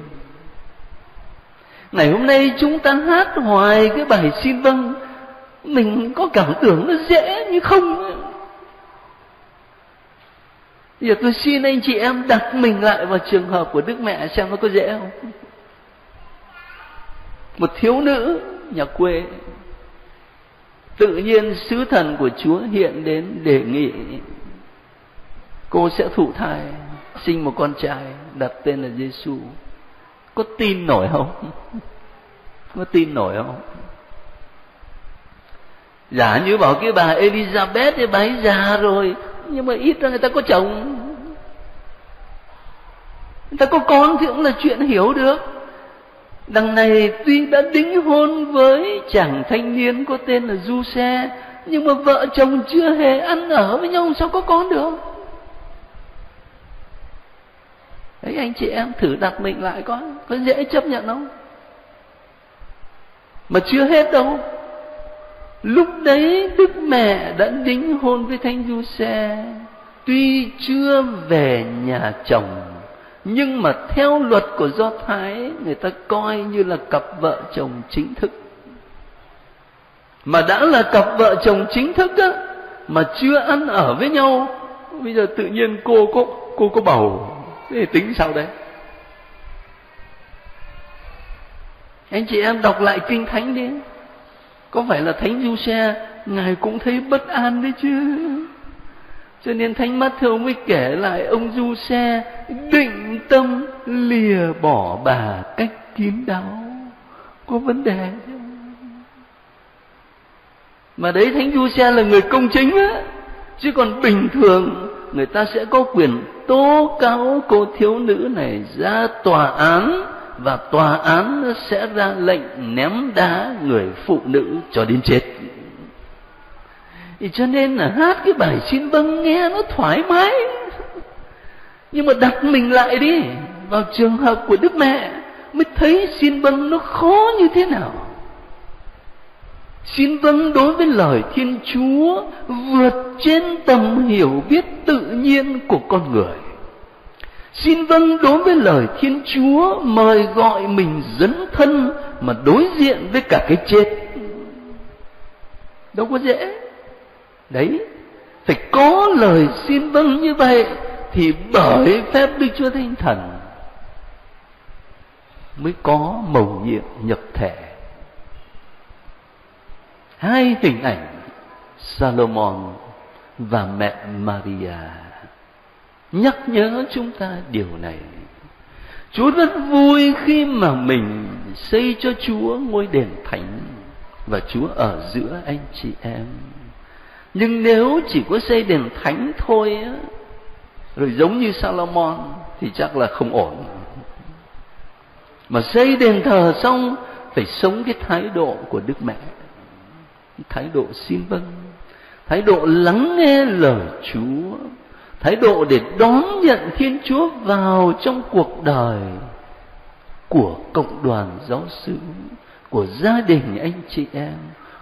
Ngày hôm nay chúng ta hát hoài cái bài xin vâng, mình có cảm tưởng nó dễ như không. Giờ tôi xin anh chị em đặt mình lại vào trường hợp của Đức Mẹ xem nó có dễ không. Một thiếu nữ nhà quê tự nhiên sứ thần của chúa hiện đến đề nghị cô sẽ thụ thai, sinh một con trai đặt tên là giêsu có tin nổi không? Có tin nổi không? Giả như bảo cái bà elizabeth ấy bái già rồi nhưng mà ít ra người ta có chồng. Người ta có con thì cũng là chuyện hiểu được. Đằng này tuy đã đính hôn với chàng thanh niên có tên là du xe, nhưng mà vợ chồng chưa hề ăn ở với nhau, sao có con được? Đấy, anh chị em thử đặt mình lại coi, có dễ chấp nhận không? Mà chưa hết đâu lúc đấy đức mẹ đã đính hôn với thánh du xe tuy chưa về nhà chồng, nhưng mà theo luật của do thái, người ta coi như là cặp vợ chồng chính thức. Mà đã là cặp vợ chồng chính thức á, mà chưa ăn ở với nhau, bây giờ tự nhiên cô có cô có bầu. Thế thì tính sao đấy? Anh chị em đọc lại kinh thánh đi có phải là thánh du xe, ngài cũng thấy bất an đấy chứ. Cho nên thánh mắt thưa mới kể lại ông du xe định tâm lìa bỏ bà cách kín đáo. Có vấn đề chứ. Mà đấy, thánh du xe là người công chính á. Chứ còn bình thường, người ta sẽ có quyền tố cáo cô thiếu nữ này ra tòa án và tòa án sẽ ra lệnh ném đá người phụ nữ cho đến chết. Thì cho nên là hát cái bài xin vâng nghe nó thoải mái. Nhưng mà đặt mình lại đi, vào trường hợp của đức mẹ, mới thấy xin vâng nó khó như thế nào. Xin vâng đối với lời thiên chúa vượt trên tầm hiểu biết tự nhiên của con người xin vâng đối với lời thiên chúa, mời gọi mình dấn thân mà đối diện với cả cái chết. Đâu có dễ. Đấy, phải có lời xin vâng như vậy thì bởi phép đức chúa thánh thần mới có mầu nhiệm nhập thể. Hai hình ảnh Salomon và mẹ Maria nhắc nhớ chúng ta điều này Chúa rất vui khi mà mình xây cho Chúa ngôi đền thánh và Chúa ở giữa anh chị em. Nhưng nếu chỉ có xây đền thánh thôi á, rồi giống như Salomon thì chắc là không ổn. Mà xây đền thờ xong phải sống cái thái độ của Đức Mẹ thái độ xin vâng thái độ lắng nghe lời chúa thái độ để đón nhận thiên chúa vào trong cuộc đời của cộng đoàn giáo xứ của gia đình anh chị em,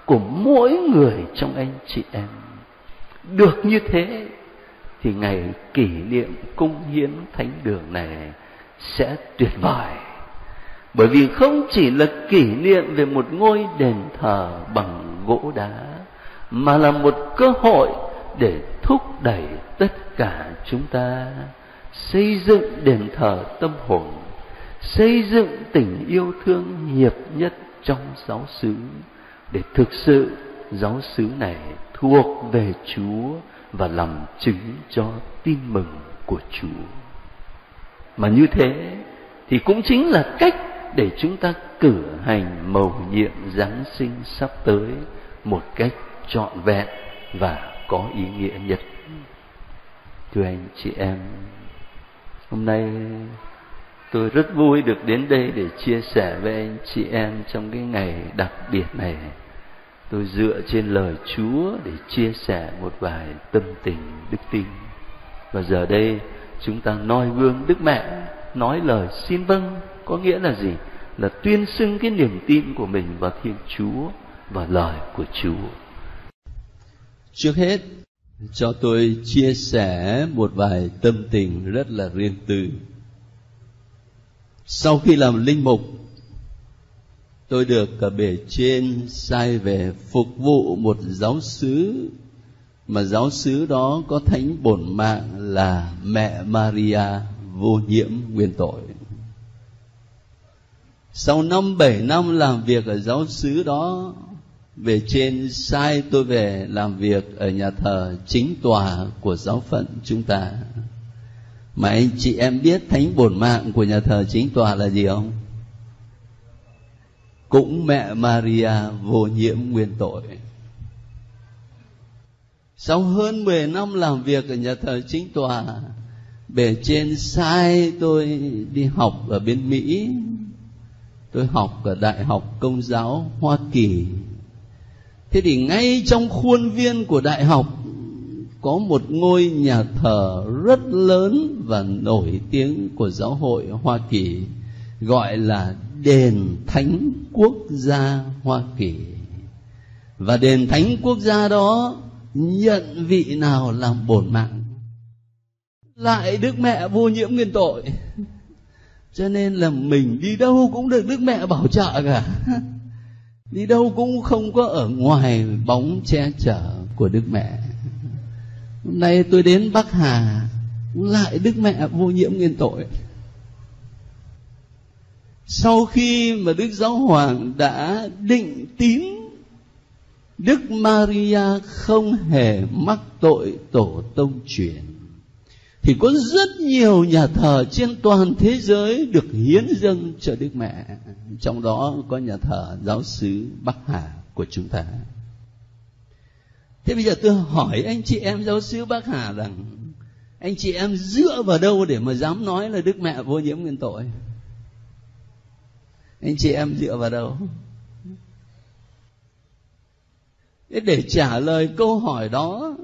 của mỗi người trong anh chị em. Được như thế thì ngày kỷ niệm cung hiến thánh đường này sẽ tuyệt vời. Bởi vì không chỉ là kỷ niệm về một ngôi đền thờ bằng gỗ đá, mà là một cơ hội để thúc đẩy tất cả chúng ta xây dựng đền thờ tâm hồn xây dựng tình yêu thương hiệp nhất trong giáo xứ để thực sự giáo xứ này thuộc về Chúa và làm chứng cho tin mừng của Chúa. Mà như thế thì cũng chính là cách để chúng ta cử hành mầu nhiệm Giáng sinh sắp tới một cách trọn vẹn và có ý nghĩa nhất. Thưa anh chị em, hôm nay tôi rất vui được đến đây để chia sẻ với anh chị em trong cái ngày đặc biệt này. Tôi dựa trên lời Chúa để chia sẻ một vài tâm tình đức tin. Và giờ đây chúng ta noi gương Đức Mẹ, nói lời xin vâng có nghĩa là gì? Là tuyên xưng cái niềm tin của mình vào Thiên Chúa và lời của Chúa. Trước hết, cho tôi chia sẻ một vài tâm tình rất là riêng tư. Sau khi làm linh mục, tôi được cả bề trên sai về phục vụ một giáo xứ mà giáo xứ đó có thánh bổn mạng là mẹ Maria vô nhiễm nguyên tội. Sau năm bảy năm làm việc ở giáo xứ đó về trên sai tôi về làm việc ở nhà thờ chính tòa của giáo phận chúng ta. Mà anh chị em biết thánh bổn mạng của nhà thờ chính tòa là gì không? Cũng mẹ Maria vô nhiễm nguyên tội. Sau hơn 10 năm làm việc ở nhà thờ chính tòa, bề trên sai tôi đi học ở bên Mỹ. Tôi học ở đại học công giáo Hoa Kỳ thế thì ngay trong khuôn viên của đại học, có một ngôi nhà thờ rất lớn và nổi tiếng của giáo hội Hoa Kỳ, gọi là đền thánh quốc gia Hoa Kỳ. Và đền thánh quốc gia đó nhận vị nào làm bổn mạng lại Đức Mẹ vô nhiễm nguyên tội. Cho nên là mình đi đâu cũng được Đức Mẹ bảo trợ cả. Đi đâu cũng không có ở ngoài bóng che chở của Đức Mẹ. Hôm nay tôi đến bắc hà, lại đức mẹ vô nhiễm nguyên tội. Sau khi mà đức giáo hoàng đã định tín, đức maria không hề mắc tội tổ tông truyền thì có rất nhiều nhà thờ trên toàn thế giới được hiến dâng cho đức mẹ. Trong đó có nhà thờ giáo xứ bắc hà của chúng ta. Thế bây giờ tôi hỏi anh chị em giáo xứ bác hà rằng, anh chị em dựa vào đâu để mà dám nói là đức mẹ vô nhiễm nguyên tội? Anh chị em dựa vào đâu? Để trả lời câu hỏi đó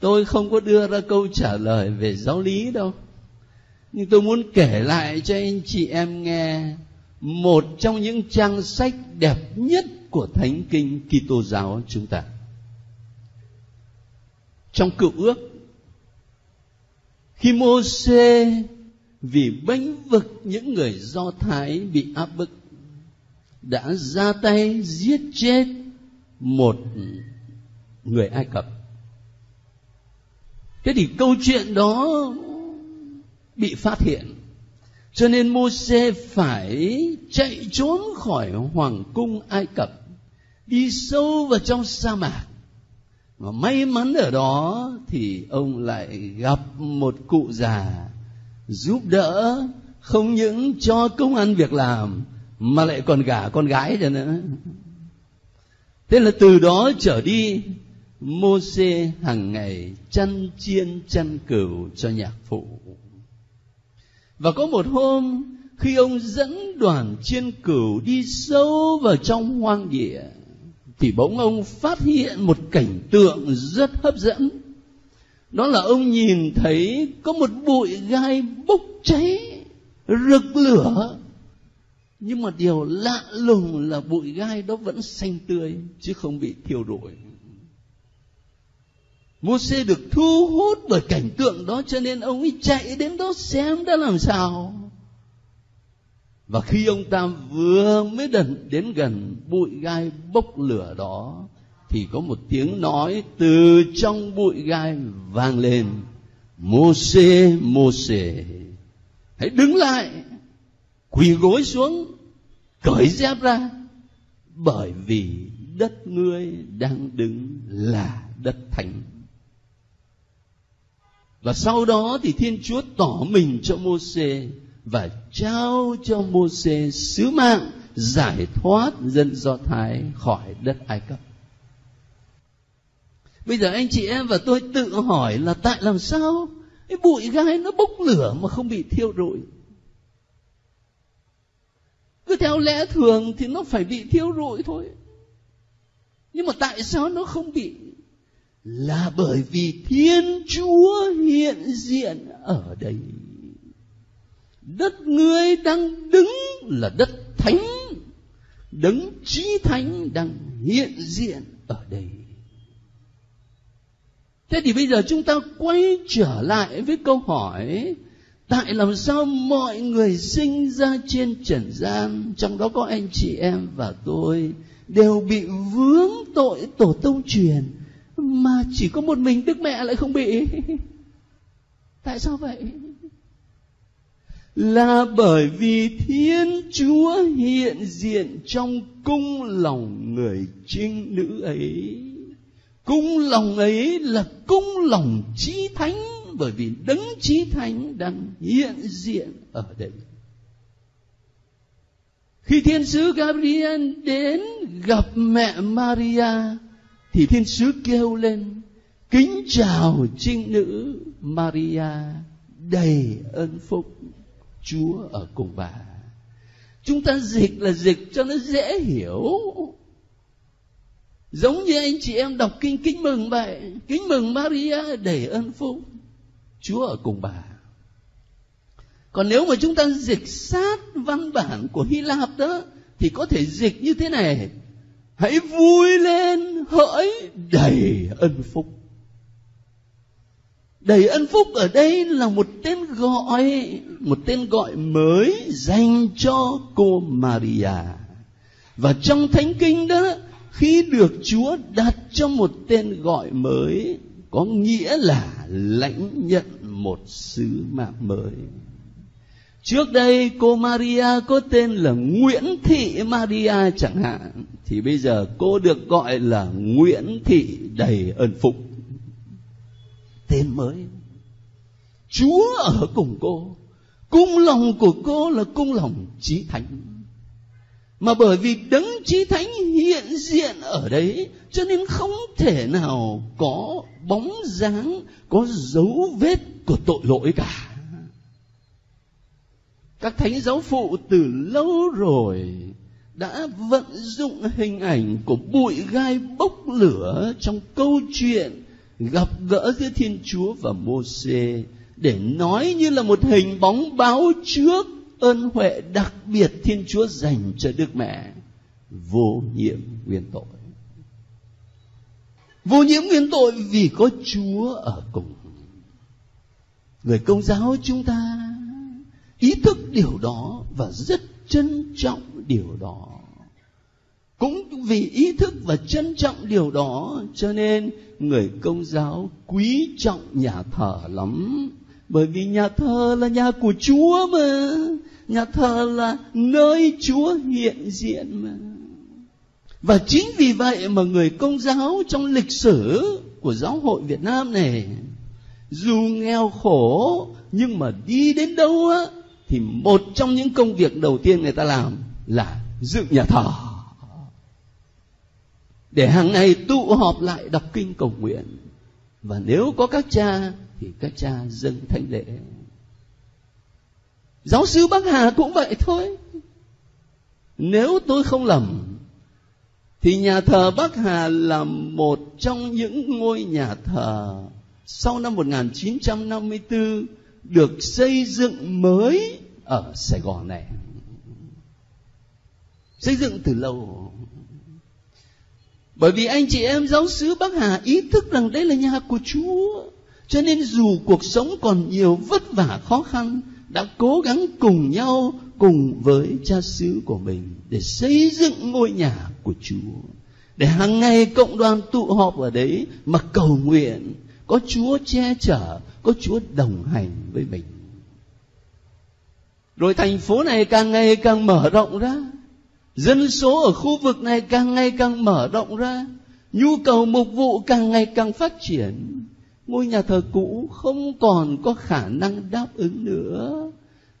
tôi không có đưa ra câu trả lời về giáo lý đâu. Nhưng tôi muốn kể lại cho anh chị em nghe một trong những trang sách đẹp nhất của thánh kinh Kitô giáo chúng ta. Trong cựu ước, khi mô xê vì bênh vực những người do thái bị áp bức, đã ra tay giết chết một người ai cập thế thì câu chuyện đó bị phát hiện. Cho nên Môse phải chạy trốn khỏi hoàng cung ai cập, đi sâu vào trong sa mạc. Mà may mắn ở đó thì ông lại gặp một cụ già giúp đỡ không những cho công ăn việc làm, mà lại còn gả con gái cho nữa. Thế là từ đó trở đi mô xê hàng ngày chăn chiên, chăn cừu cho nhạc phụ. Và có một hôm, khi ông dẫn đoàn chiên cừu đi sâu vào trong hoang địa, thì bỗng ông phát hiện một cảnh tượng rất hấp dẫn. Đó là ông nhìn thấy có một bụi gai bốc cháy, rực lửa. Nhưng mà điều lạ lùng là bụi gai đó vẫn xanh tươi, chứ không bị thiêu rụi. Mô-xê được thu hút bởi cảnh tượng đó cho nên ông ấy chạy đến đó xem đã làm sao. Và khi ông ta vừa mới đần đến gần bụi gai bốc lửa đó thì có một tiếng nói từ trong bụi gai vang lên. Môsê, Môsê, hãy đứng lại quỳ gối xuống cởi dép ra bởi vì đất ngươi đang đứng là đất thánh và sau đó thì thiên chúa tỏ mình cho mô xê và trao cho Môsê sứ mạng giải thoát dân Do Thái khỏi đất Ai Cập. Bây giờ anh chị em và tôi tự hỏi là tại làm sao cái bụi gai nó bốc lửa mà không bị thiêu rụi? Cứ theo lẽ thường thì nó phải bị thiêu rụi thôi. Nhưng mà tại sao nó không bị? Là bởi vì Thiên Chúa hiện diện ở đây. Đất ngươi đang đứng là đất thánh. Đấng trí thánh đang hiện diện ở đây. Thế thì bây giờ chúng ta quay trở lại với câu hỏi, tại làm sao mọi người sinh ra trên trần gian, trong đó có anh chị em và tôi, đều bị vướng tội tổ tông truyền? Mà chỉ có một mình đức mẹ lại không bị. Tại sao vậy? Là bởi vì thiên chúa hiện diện trong cung lòng người trinh nữ ấy. Cung lòng ấy là cung lòng trí thánh, bởi vì đấng trí thánh đang hiện diện ở đây. Khi thiên sứ gabriel đến gặp mẹ maria thì thiên sứ kêu lên, kính chào trinh nữ maria, đầy ơn phúc, Chúa ở cùng bà. Chúng ta dịch là dịch cho nó dễ hiểu. giống như anh chị em đọc kinh kính mừng vậy, kính mừng Maria, đầy ơn phúc, Chúa ở cùng bà còn nếu mà chúng ta dịch sát văn bản của Hy Lạp đó, thì có thể dịch như thế này hãy vui lên hỡi, đầy ân phúc. Đầy ân phúc ở đây là một tên gọi, một tên gọi mới dành cho cô Maria. Và trong thánh kinh đó, khi được Chúa đặt cho một tên gọi mới, có nghĩa là lãnh nhận một sứ mạng mới. Trước đây cô Maria có tên là Nguyễn Thị Maria chẳng hạn, Thì bây giờ cô được gọi là Nguyễn Thị đầy ơn phúc Tên mới. Chúa ở cùng cô. Cung lòng của cô là cung lòng trí thánh. Mà bởi vì đấng trí thánh hiện diện ở đấy, Cho nên không thể nào có bóng dáng, Có dấu vết của tội lỗi cả các thánh giáo phụ từ lâu rồi đã vận dụng hình ảnh của bụi gai bốc lửa trong câu chuyện gặp gỡ giữa Thiên Chúa và Môsê để nói như là một hình bóng báo trước ơn huệ đặc biệt Thiên Chúa dành cho Đức Mẹ vô nhiễm nguyên tội. Vô nhiễm nguyên tội vì có Chúa ở cùng. Người công giáo chúng ta ý thức điều đó và rất trân trọng điều đó. Cũng vì ý thức và trân trọng điều đó, cho nên người công giáo quý trọng nhà thờ lắm. Bởi vì nhà thờ là nhà của chúa mà. Nhà thờ là nơi chúa hiện diện mà. Và chính vì vậy mà người công giáo trong lịch sử của giáo hội việt nam này, dù nghèo khổ nhưng mà đi đến đâu á thì một trong những công việc đầu tiên người ta làm là dựng nhà thờ. Để hàng ngày tụ họp lại đọc kinh cầu nguyện. Và nếu có các cha thì các cha dâng thánh lễ. Giáo sư bắc hà cũng vậy thôi. Nếu tôi không lầm, thì nhà thờ Bắc Hà là một trong những ngôi nhà thờ sau năm 1954 được xây dựng mới ở Sài Gòn này. Xây dựng từ lâu. Bởi vì anh chị em giáo sứ Bắc Hà ý thức rằng đây là nhà của Chúa, cho nên dù cuộc sống còn nhiều vất vả khó khăn, đã cố gắng cùng nhau, cùng với cha xứ của mình để xây dựng ngôi nhà của Chúa. Để hàng ngày cộng đoàn tụ họp ở đấy mà cầu nguyện có Chúa che chở, có Chúa đồng hành với mình. Rồi thành phố này càng ngày càng mở rộng ra. Dân số ở khu vực này càng ngày càng mở rộng ra. Nhu cầu mục vụ càng ngày càng phát triển. Ngôi nhà thờ cũ không còn có khả năng đáp ứng nữa.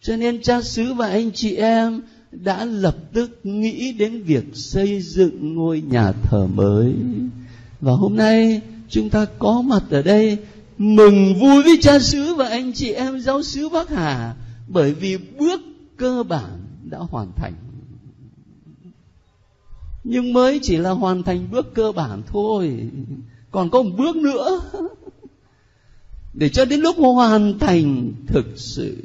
Cho nên cha xứ và anh chị em đã lập tức nghĩ đến việc xây dựng ngôi nhà thờ mới. Và hôm nay chúng ta có mặt ở đây mừng vui với cha xứ và anh chị em giáo xứ Bắc Hà, bởi vì bước cơ bản đã hoàn thành. Nhưng mới chỉ là hoàn thành bước cơ bản thôi, còn có một bước nữa. Để cho đến lúc hoàn thành thực sự,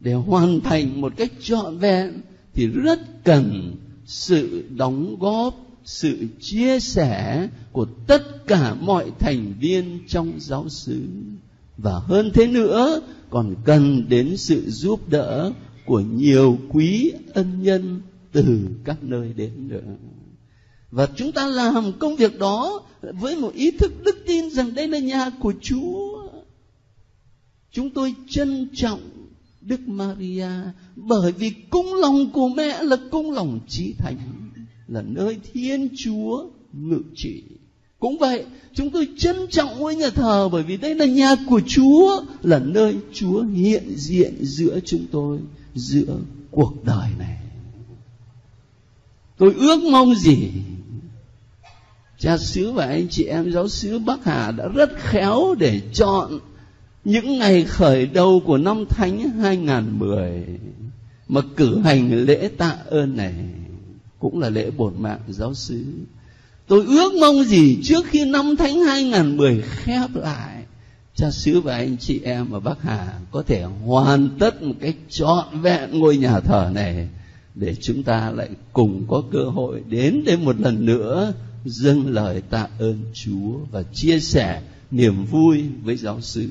để hoàn thành một cách trọn vẹn, thì rất cần sự đóng góp sự chia sẻ của tất cả mọi thành viên trong giáo xứ. Và hơn thế nữa, còn cần đến sự giúp đỡ của nhiều quý ân nhân từ các nơi đến nữa. Và chúng ta làm công việc đó với một ý thức đức tin rằng đây là nhà của chúa. Chúng tôi trân trọng đức maria bởi vì cung lòng của mẹ là cung lòng trí thánh là nơi thiên chúa ngự trị. Cũng vậy, chúng tôi trân trọng ngôi nhà thờ bởi vì đây là nhà của chúa, là nơi chúa hiện diện giữa chúng tôi, giữa cuộc đời này. Tôi ước mong gì? Cha xứ và anh chị em, giáo xứ bắc hà đã rất khéo để chọn những ngày khởi đầu của năm thánh 2010 mà cử hành lễ tạ ơn này cũng là lễ bổn mạng giáo xứ tôi ước mong gì trước khi năm thánh 2010 khép lại, cha xứ và anh chị em ở Bắc Hà có thể hoàn tất một cách trọn vẹn ngôi nhà thờ này, để chúng ta lại cùng có cơ hội đến đây một lần nữa, dâng lời tạ ơn Chúa và chia sẻ niềm vui với giáo sư.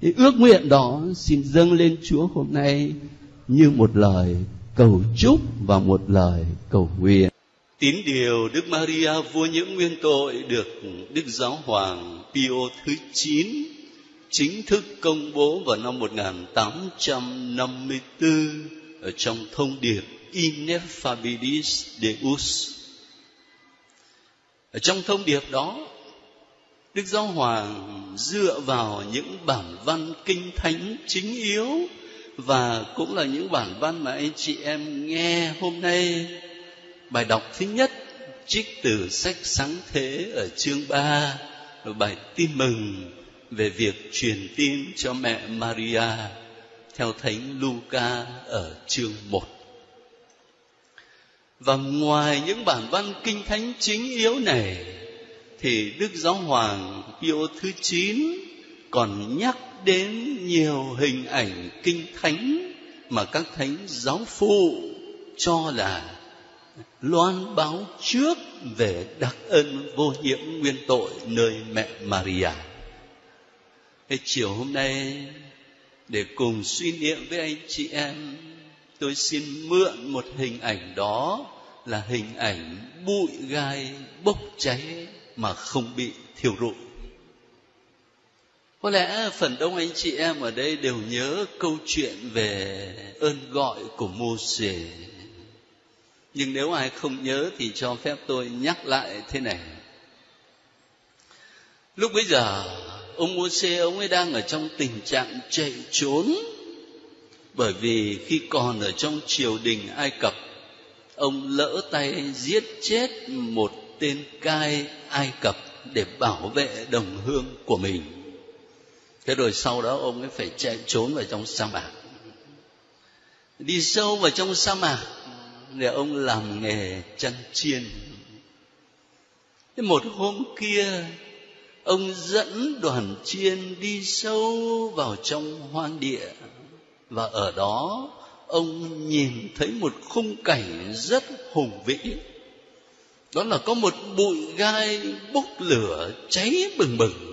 Cái ước nguyện đó xin dâng lên Chúa hôm nay như một lời cầu chúc và một lời cầu nguyện. Tín điều Đức Maria vua những nguyên tội được Đức Giáo Hoàng Pio thứ 9 chính thức công bố vào năm 1854 ở trong thông điệp Ineffabilis Deus. Ở trong thông điệp đó, Đức Giáo Hoàng dựa vào những bản văn kinh thánh chính yếu và cũng là những bản văn mà anh chị em nghe hôm nay bài đọc thứ nhất, trích từ sách sáng thế ở chương 3 bài tin mừng về việc truyền tin cho mẹ Maria theo Thánh Luca ở chương 1. Và ngoài những bản văn kinh thánh chính yếu này, thì Đức Giáo Hoàng Pio thứ 9 còn nhắc đến nhiều hình ảnh kinh thánh mà các thánh giáo phụ cho là loan báo trước về đặc ân vô nhiễm nguyên tội nơi mẹ Maria. Thế chiều hôm nay để cùng suy niệm với anh chị em, tôi xin mượn một hình ảnh đó là hình ảnh bụi gai bốc cháy mà không bị thiêu rụi. Có lẽ phần đông anh chị em ở đây đều nhớ câu chuyện về ơn gọi của mô xề nhưng nếu ai không nhớ thì cho phép tôi nhắc lại thế này. Lúc bấy giờ, ông mô xê ông ấy đang ở trong tình trạng chạy trốn. Bởi vì khi còn ở trong triều đình ai cập, ông lỡ tay giết chết một tên cai ai cập để bảo vệ đồng hương của mình thế rồi sau đó ông ấy phải chạy trốn vào trong sa mạc. Đi sâu vào trong sa mạc, để ông làm nghề chăn chiên. Thế một hôm kia, ông dẫn đoàn chiên đi sâu vào trong hoang địa. Và ở đó, ông nhìn thấy một khung cảnh rất hùng vĩ. Đó là có một bụi gai bốc lửa cháy bừng bừng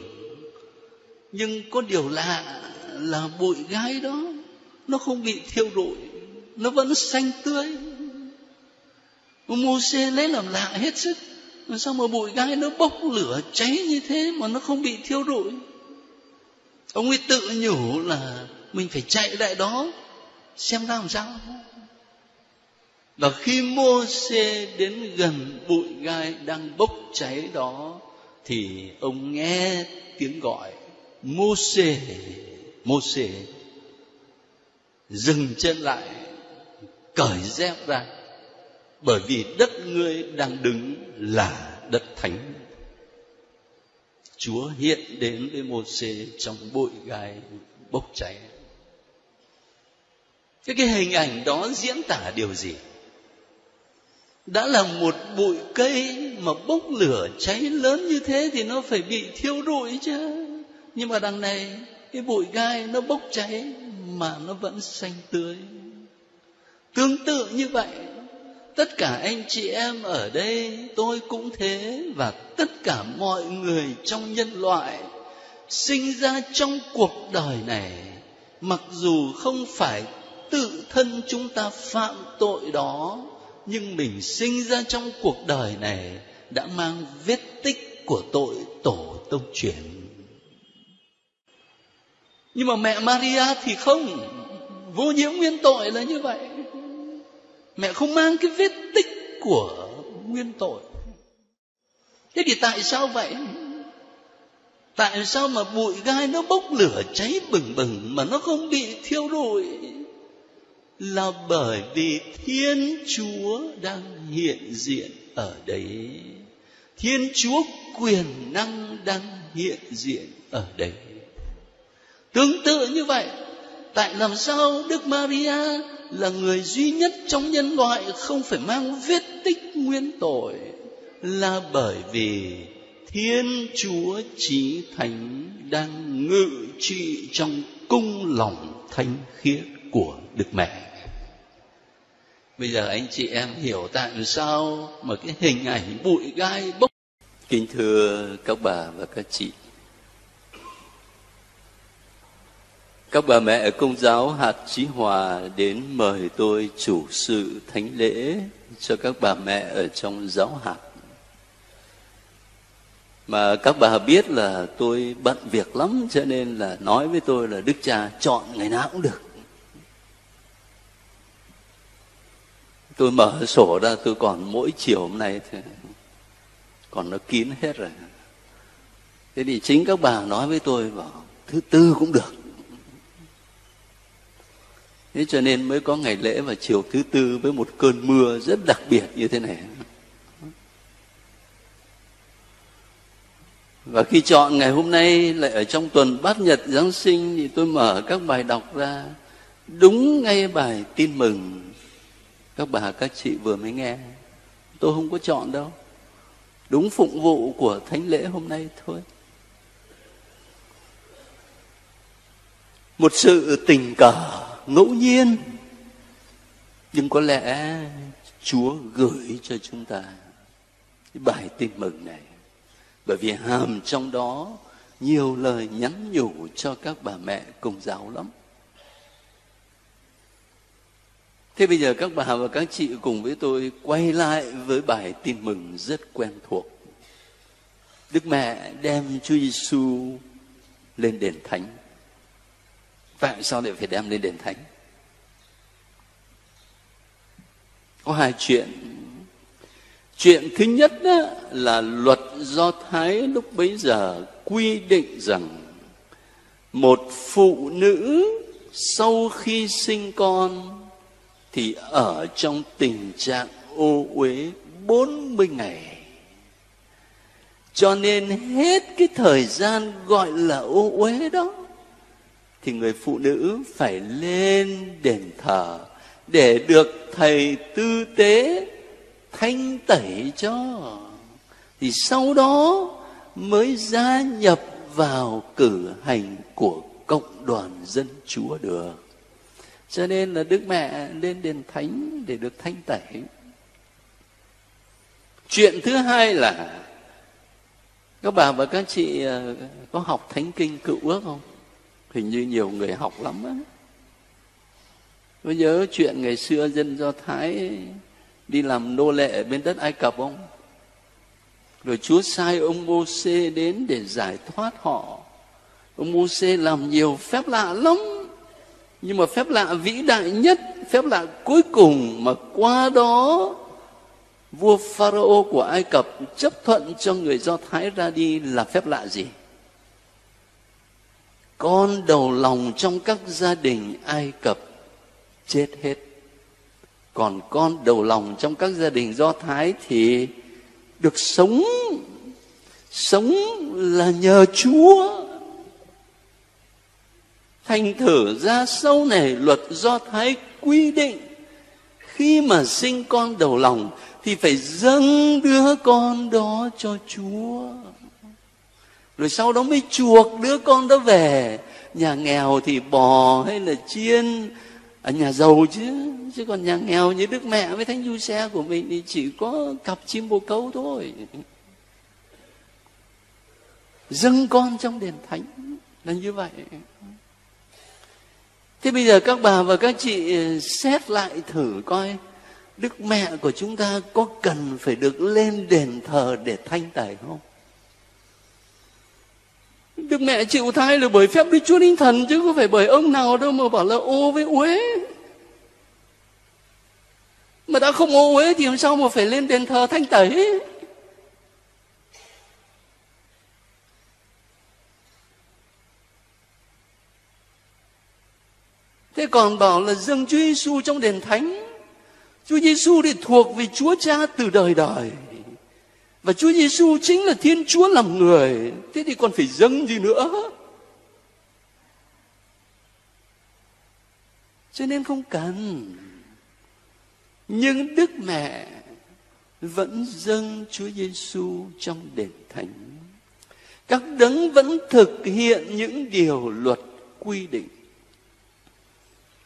nhưng có điều lạ là bụi gai đó, nó không bị thiêu rụi, nó vẫn xanh tươi. Mô xê lấy làm lạ hết sức. Sao mà bụi gai nó bốc lửa cháy như thế mà nó không bị thiêu rụi? Ông ấy tự nhủ là mình phải chạy lại đó, xem ra làm sao. Và khi mô xê đến gần bụi gai đang bốc cháy đó, thì ông nghe tiếng gọi mô xê mô xê dừng chân lại, cởi dép ra. Bởi vì đất ngươi đang đứng là đất thánh. Chúa hiện đến với mô xê trong bụi gai bốc cháy. Cái cái hình ảnh đó diễn tả điều gì? Đã là một bụi cây mà bốc lửa cháy lớn như thế thì nó phải bị thiêu rụi chứ nhưng mà đằng này, cái bụi gai nó bốc cháy mà nó vẫn xanh tươi. Tương tự như vậy, tất cả anh chị em ở đây, tôi cũng thế và tất cả mọi người trong nhân loại sinh ra trong cuộc đời này, mặc dù không phải tự thân chúng ta phạm tội đó, nhưng mình sinh ra trong cuộc đời này đã mang vết tích của tội tổ tông truyền nhưng mà mẹ maria thì không. Vô nhiễm nguyên tội là như vậy. Mẹ không mang cái vết tích của nguyên tội. Thế thì tại sao vậy? Tại sao mà bụi gai nó bốc lửa cháy bừng bừng mà nó không bị thiêu rụi? Là bởi vì thiên chúa đang hiện diện ở đấy. Thiên chúa quyền năng đang hiện diện ở đấy tương tự như vậy, tại làm sao đức maria là người duy nhất trong nhân loại không phải mang vết tích nguyên tội, là bởi vì thiên chúa chí thánh đang ngự trị trong cung lòng thanh khiết của đức mẹ. Bây giờ anh chị em hiểu tại sao mà cái hình ảnh bụi gai bốc. Kính thưa các bà và các chị. Các bà mẹ công giáo hạt chí hòa đến mời tôi chủ sự thánh lễ cho các bà mẹ ở trong giáo hạt mà các bà biết là tôi bận việc lắm, cho nên là nói với tôi là đức cha chọn ngày nào cũng được. Tôi mở sổ ra, tôi còn mỗi chiều hôm nay thì còn nó kín hết rồi. Thế thì chính các bà nói với tôi, bảo, thứ tư cũng được thế cho nên mới có ngày lễ vào chiều thứ tư với một cơn mưa rất đặc biệt như thế này. Và khi chọn ngày hôm nay lại ở trong tuần bát nhật giáng sinh thì tôi mở các bài đọc ra. Đúng ngay bài tin mừng. Các bà, các chị vừa mới nghe. Tôi không có chọn đâu. Đúng phụng vụ của thánh lễ hôm nay thôi. Một sự tình cờ ngẫu nhiên nhưng có lẽ chúa gửi cho chúng ta cái bài tin mừng này bởi vì hàm trong đó nhiều lời nhắn nhủ cho các bà mẹ công giáo lắm Thế bây giờ các bà và các chị cùng với tôi quay lại với bài tin mừng rất quen thuộc. Đức mẹ đem Chúa Giêsu lên đền thánh. Tại sao lại phải đem lên đền thánh? Có hai chuyện. Chuyện thứ nhất đó là luật Do Thái lúc bấy giờ quy định rằng một phụ nữ sau khi sinh con thì ở trong tình trạng ô uế 40 ngày. Cho nên hết cái thời gian gọi là ô uế đó thì người phụ nữ phải lên đền thờ để được thầy tư tế thanh tẩy cho. Thì sau đó mới gia nhập vào cử hành của cộng đoàn dân chúa được. Cho nên là đức mẹ lên đền thánh để được thanh tẩy. Chuyện thứ hai là, các bà và các chị ờ, có học thánh kinh cựu ước không? Hình như nhiều người học lắm á. Có nhớ chuyện ngày xưa dân do thái đi làm nô lệ ở bên đất ai cập không? Rồi chúa sai ông mô xê đến để giải thoát họ. Ông mô xê làm nhiều phép lạ lắm, nhưng mà phép lạ vĩ đại nhất, phép lạ cuối cùng mà qua đó, vua pharaoh của ai cập chấp thuận cho người do thái ra đi là phép lạ gì? Con đầu lòng trong các gia đình ai cập, chết hết. Còn con đầu lòng trong các gia đình do thái thì được sống sống là nhờ chúa. Thành thử ra sau này luật do thái quy định, khi mà sinh con đầu lòng thì phải dâng đứa con đó cho chúa rồi sau đó mới chuộc đứa con đó về. Nhà nghèo thì bò hay là chiên. Ở nhà giàu chứ. Chứ còn nhà nghèo như đức mẹ với thánh du xe của mình thì chỉ có cặp chim bồ câu thôi. Dâng con trong đền thánh. Là như vậy. Thế bây giờ các bà và các chị ờ, xét lại thử coi. Đức mẹ của chúng ta có cần phải được lên đền thờ để thanh tẩy không? Đức mẹ chịu thai là bởi phép Đức Chúa Linh Thần chứ không phải bởi ông nào đâu mà bảo là ô với uế. Mà đã không ô uế thì làm sao mà phải lên đền thờ thanh tẩy? Thế còn bảo là dâng Chúa Giêsu trong đền thánh. Chúa Giêsu thì thuộc về Chúa Cha từ đời đời. Và Chúa Giêsu chính là Thiên Chúa làm người. Thế thì còn phải dâng gì nữa? Cho nên không cần. Nhưng Đức Mẹ vẫn dâng Chúa Giêsu trong đền thánh. Các đấng vẫn thực hiện những điều luật quy định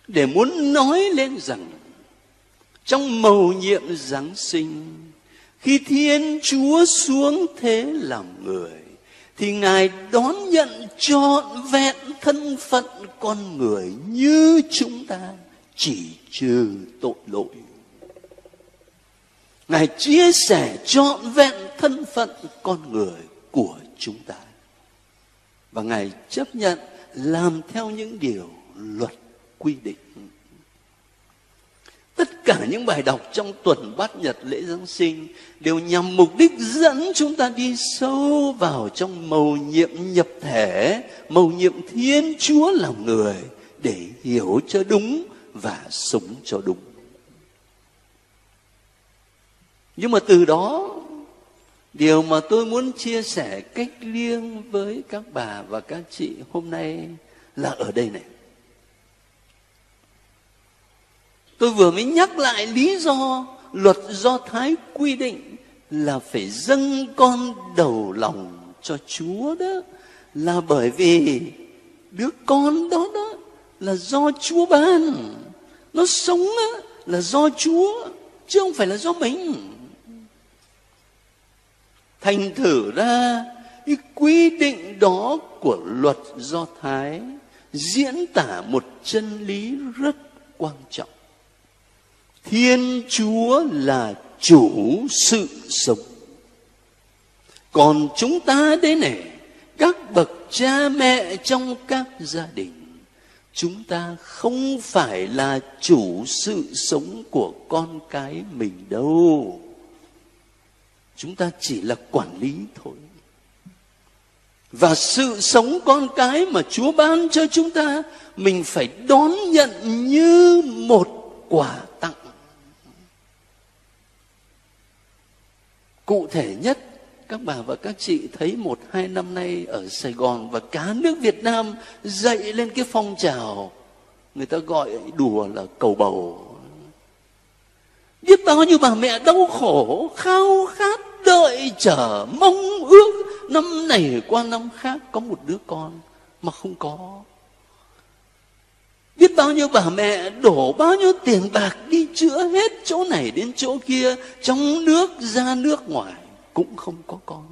để muốn nói lên rằng, trong mầu nhiệm Giáng sinh khi Thiên Chúa xuống thế làm người, thì Ngài đón nhận trọn vẹn thân phận con người như chúng ta, chỉ trừ tội lỗi. Ngài chia sẻ trọn vẹn thân phận con người của chúng ta. Và Ngài chấp nhận làm theo những điều luật quy định. Tất cả những bài đọc trong tuần bát nhật lễ Giáng sinh đều nhằm mục đích dẫn chúng ta đi sâu vào trong mầu nhiệm nhập thể, mầu nhiệm Thiên Chúa làm người để hiểu cho đúng và sống cho đúng. Nhưng mà từ đó điều mà tôi muốn chia sẻ cách riêng với các bà và các chị hôm nay là ở đây này tôi vừa mới nhắc lại lý do luật do thái quy định là phải dâng con đầu lòng cho chúa đó là bởi vì đứa con đó đó là do chúa ban. Nó sống đó, là do chúa chứ không phải là do mình. Thành thử ra cái quy định đó của luật do thái diễn tả một chân lý rất quan trọng thiên chúa là chủ sự sống còn chúng ta đây này các bậc cha mẹ trong các gia đình, chúng ta không phải là chủ sự sống của con cái mình đâu chúng ta chỉ là quản lý thôi và sự sống con cái mà chúa ban cho chúng ta, mình phải đón nhận như một quả tặng cụ thể nhất, các bà và các chị thấy một, hai năm nay ở sài gòn và cả nước việt nam dậy lên cái phong trào người ta gọi đùa là cầu bầu. Biết bao nhiêu bà mẹ đau khổ, khao khát, đợi chờ, mong ước. Năm này qua năm khác có một đứa con mà không có biết bao nhiêu bà mẹ đổ bao nhiêu tiền bạc đi chữa hết chỗ này đến chỗ kia, trong nước, ra nước ngoài, cũng không có con.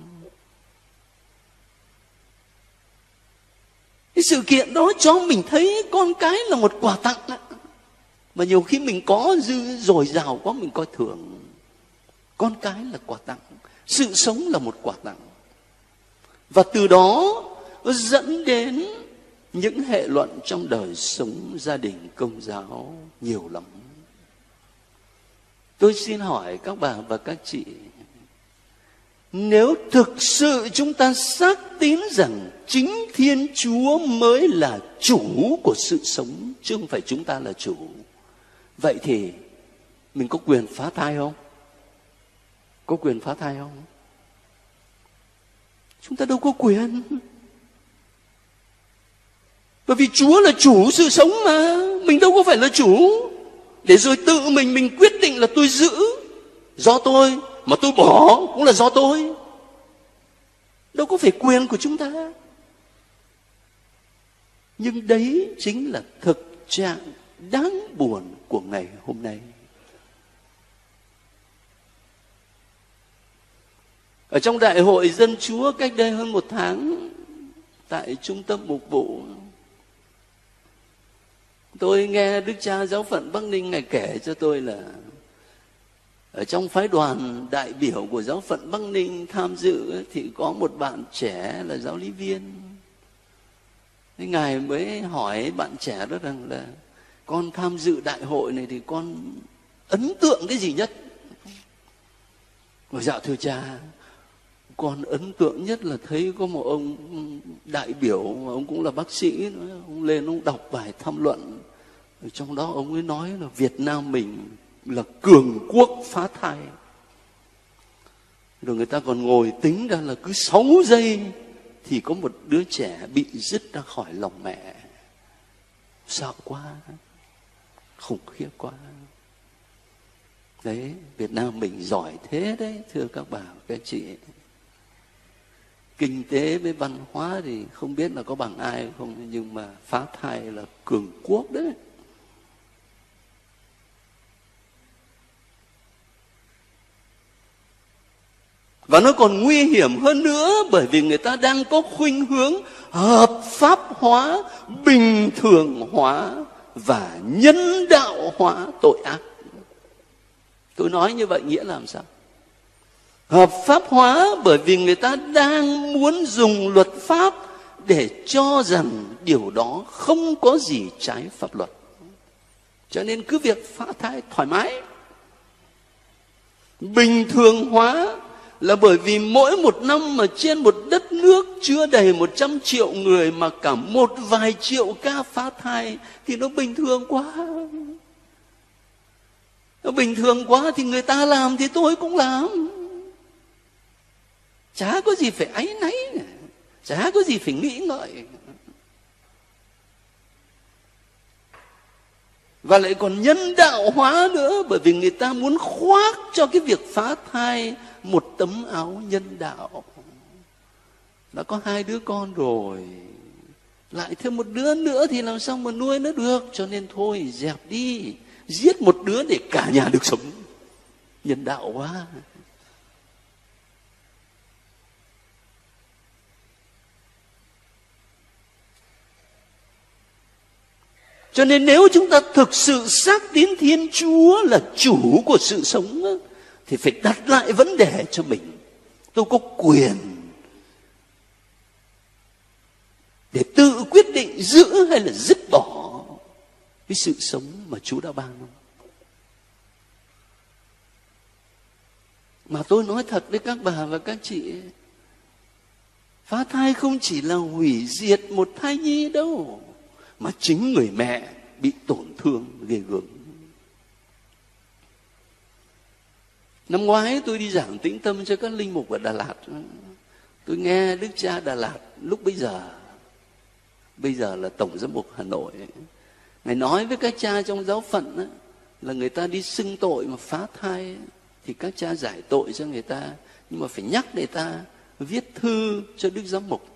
Cái sự kiện đó cho mình thấy con cái là một quà tặng đó. mà nhiều khi mình có dư, dồi dào quá mình coi thường. Con cái là quà tặng, sự sống là một quà tặng. Và từ đó dẫn đến những hệ luận trong đời sống gia đình công giáo nhiều lắm. Tôi xin hỏi các bà và các chị, nếu thực sự chúng ta xác tín rằng chính thiên chúa mới là chủ của sự sống, chứ không phải chúng ta là chủ, vậy thì mình có quyền phá thai không? Có quyền phá thai không? Chúng ta đâu có quyền bởi vì chúa là chủ sự sống mà, mình đâu có phải là chủ. Để rồi tự mình mình quyết định là tôi giữ. Do tôi, mà tôi bỏ cũng là do tôi. Đâu có phải quyền của chúng ta. Nhưng đấy chính là thực trạng đáng buồn của ngày hôm nay. Ở trong đại hội dân chúa cách đây hơn một tháng, tại trung tâm mục vụ tôi nghe đức cha giáo phận bắc ninh ngài kể cho tôi là ở trong phái đoàn đại biểu của giáo phận bắc ninh tham dự thì có một bạn trẻ là giáo lý viên. Thế ngài mới hỏi bạn trẻ đó rằng là, con tham dự đại hội này thì con ấn tượng cái gì nhất? Dạ thưa cha con ấn tượng nhất là thấy có một ông đại biểu mà ông cũng là bác sĩ ông lên ông đọc bài tham luận. Trong đó ông ấy nói là Việt Nam mình là cường quốc phá thai. Rồi người ta còn ngồi tính ra là cứ 6 giây thì có một đứa trẻ bị dứt ra khỏi lòng mẹ. Sợ quá, khủng khiếp quá. Đấy, việt nam mình giỏi thế đấy, thưa các bà, các chị kinh tế với văn hóa thì không biết là có bằng ai không, nhưng mà phá thai là cường quốc đấy. Và nó còn nguy hiểm hơn nữa bởi vì người ta đang có khuynh hướng hợp pháp hóa, bình thường hóa và nhân đạo hóa tội ác. Tôi nói như vậy nghĩa làm sao? Hợp pháp hóa bởi vì người ta đang muốn dùng luật pháp để cho rằng điều đó không có gì trái pháp luật cho nên cứ việc phá thai thoải mái bình thường hóa là bởi vì mỗi một năm mà trên một đất nước chưa đầy 100 triệu người mà cả một vài triệu ca phá thai thì nó bình thường quá. Nó bình thường quá thì người ta làm thì tôi cũng làm. Chả có gì phải áy náy, chả có gì phải nghĩ ngợi. và lại còn nhân đạo hóa nữa bởi vì người ta muốn khoác cho cái việc phá thai một tấm áo nhân đạo. Đã có hai đứa con rồi. Lại thêm một đứa nữa thì làm sao mà nuôi nó được? Cho nên thôi dẹp đi. Giết một đứa để cả nhà được sống. Nhân đạo quá. Cho nên nếu chúng ta thực sự xác tín Thiên Chúa là chủ của sự sống thì phải đặt lại vấn đề cho mình. Tôi có quyền để tự quyết định giữ hay là dứt bỏ cái sự sống mà Chúa đã ban không? Mà tôi nói thật với các bà và các chị Phá thai không chỉ là hủy diệt một thai nhi đâu mà chính người mẹ bị tổn thương, ghê gớm. Năm ngoái tôi đi giảng tĩnh tâm cho các linh mục ở đà lạt. Tôi nghe đức cha đà lạt lúc bây giờ. Bây giờ là tổng giám mục hà nội. Ngài nói với các cha trong giáo phận là người ta đi xưng tội mà phá thai thì các cha giải tội cho người ta. Nhưng mà phải nhắc người ta viết thư cho đức giám mục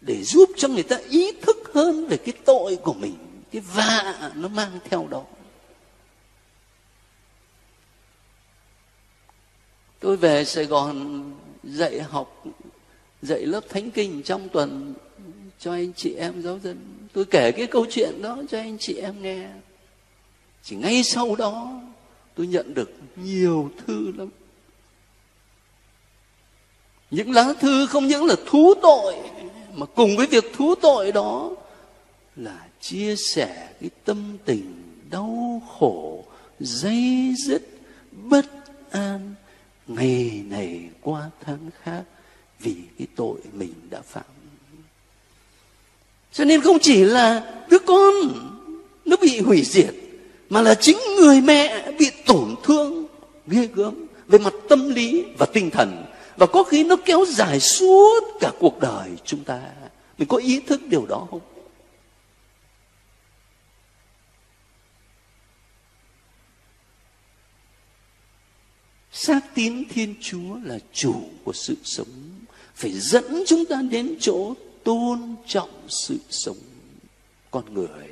để giúp cho người ta ý thức hơn về cái tội của mình, cái vạ nó mang theo đó. Tôi về sài gòn dạy học, dạy lớp thánh kinh trong tuần cho anh chị em giáo dân. Tôi kể cái câu chuyện đó cho anh chị em nghe. Chỉ ngay sau đó tôi nhận được nhiều thư lắm. Những lá thư không những là thú tội mà cùng với việc thú tội đó là chia sẻ cái tâm tình đau khổ, dây dứt, bất an ngày này qua tháng khác vì cái tội mình đã phạm. Cho nên không chỉ là đứa con nó bị hủy diệt, mà là chính người mẹ bị tổn thương, ghê gớm về mặt tâm lý và tinh thần và có khi nó kéo dài suốt cả cuộc đời chúng ta. Mình có ý thức điều đó không? Xác tín thiên chúa là chủ của sự sống, phải dẫn chúng ta đến chỗ tôn trọng sự sống con người.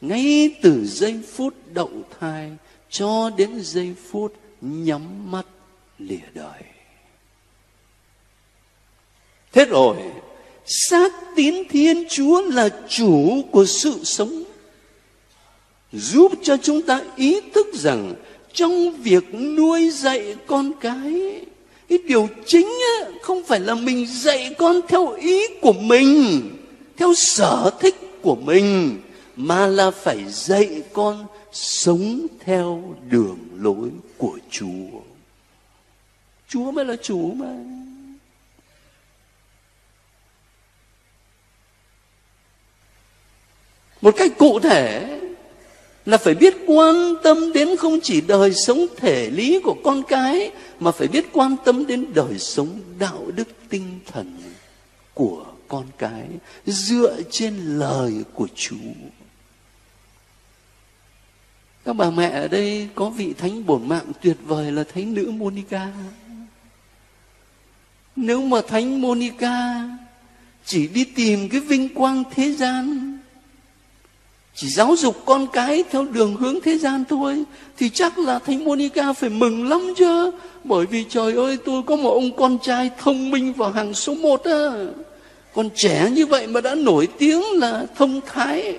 Ngay từ giây phút đậu thai cho đến giây phút nhắm mắt lìa đời thế rồi, xác tín thiên chúa là chủ của sự sống, giúp cho chúng ta ý thức rằng trong việc nuôi dạy con cái cái điều chính không phải là mình dạy con theo ý của mình, theo sở thích của mình, mà là phải dạy con sống theo đường lối của chúa. Chúa mới là chủ mà. Một cách cụ thể là phải biết quan tâm đến không chỉ đời sống thể lý của con cái, mà phải biết quan tâm đến đời sống đạo đức tinh thần của con cái dựa trên lời của Chúa. các bà mẹ ở đây có vị thánh bổn mạng tuyệt vời là thánh nữ Monica nếu mà thánh Monica chỉ đi tìm cái vinh quang thế gian chỉ giáo dục con cái theo đường hướng thế gian thôi, thì chắc là thánh Monica phải mừng lắm chứ. Bởi vì trời ơi, tôi có một ông con trai thông minh vào hàng số một á. Còn trẻ như vậy mà đã nổi tiếng là thông thái,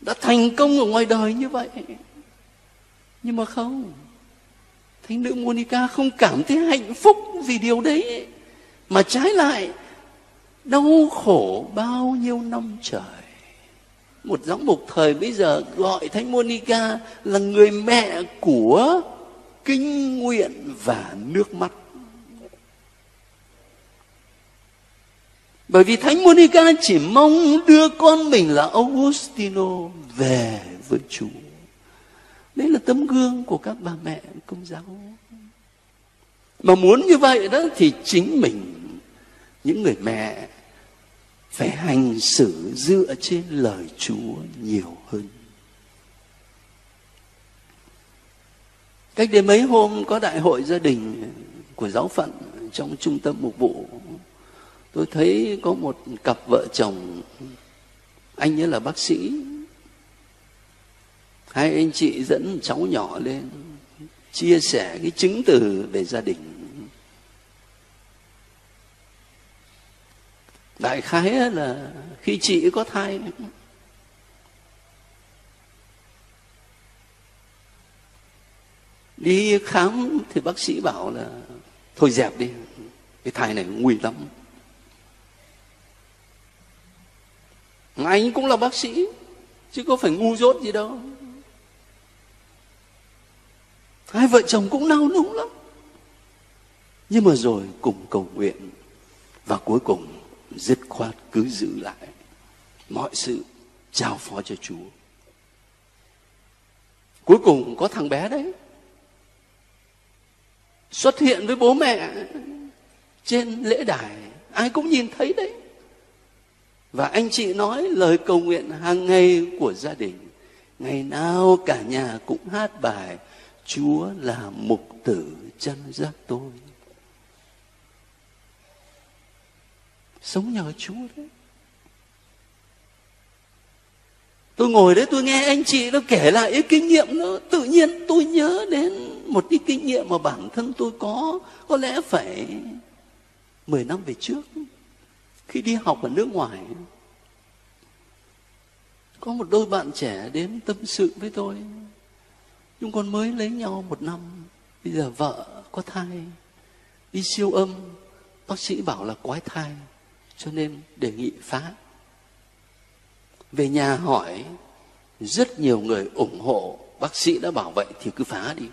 đã thành công ở ngoài đời như vậy. Nhưng mà không, thánh nữ Monica không cảm thấy hạnh phúc vì điều đấy. Mà trái lại, đau khổ bao nhiêu năm trời một giáo mục thời bây giờ gọi thánh Monica là người mẹ của kinh nguyện và nước mắt. Bởi vì thánh Monica chỉ mong đưa con mình là Augustino về với Chúa. Đấy là tấm gương của các bà mẹ, công giáo. Mà muốn như vậy đó thì chính mình, những người mẹ phải hành xử dựa trên lời Chúa nhiều hơn. Cách đây mấy hôm có đại hội gia đình của giáo phận trong trung tâm mục vụ. Tôi thấy có một cặp vợ chồng, anh ấy là bác sĩ. Hai anh chị dẫn cháu nhỏ lên chia sẻ cái chứng từ về gia đình đại khái là khi chị có thai. Đi khám thì bác sĩ bảo là, thôi dẹp đi, cái thai này nguy lắm. Anh cũng là bác sĩ, chứ có phải ngu dốt gì đâu. Hai vợ chồng cũng nao núng lắm. Nhưng mà rồi cùng cầu nguyện, và cuối cùng dứt khoát cứ giữ lại mọi sự giao phó cho Chúa. Cuối cùng có thằng bé đấy xuất hiện với bố mẹ trên lễ đài, ai cũng nhìn thấy đấy. Và anh chị nói lời cầu nguyện hàng ngày của gia đình. Ngày nào cả nhà cũng hát bài Chúa là mục tử chân giác tôi. Sống nhờ Chúa đấy. Tôi ngồi đấy, tôi nghe anh chị nó kể lại cái kinh nghiệm nó tự nhiên tôi nhớ đến một cái kinh nghiệm mà bản thân tôi có. Có lẽ phải 10 năm về trước, khi đi học ở nước ngoài, có một đôi bạn trẻ đến tâm sự với tôi. Chúng con mới lấy nhau một năm, bây giờ vợ có thai, đi siêu âm, bác sĩ bảo là quái thai cho nên đề nghị phá. Về nhà hỏi rất nhiều người ủng hộ bác sĩ đã bảo vậy thì cứ phá đi.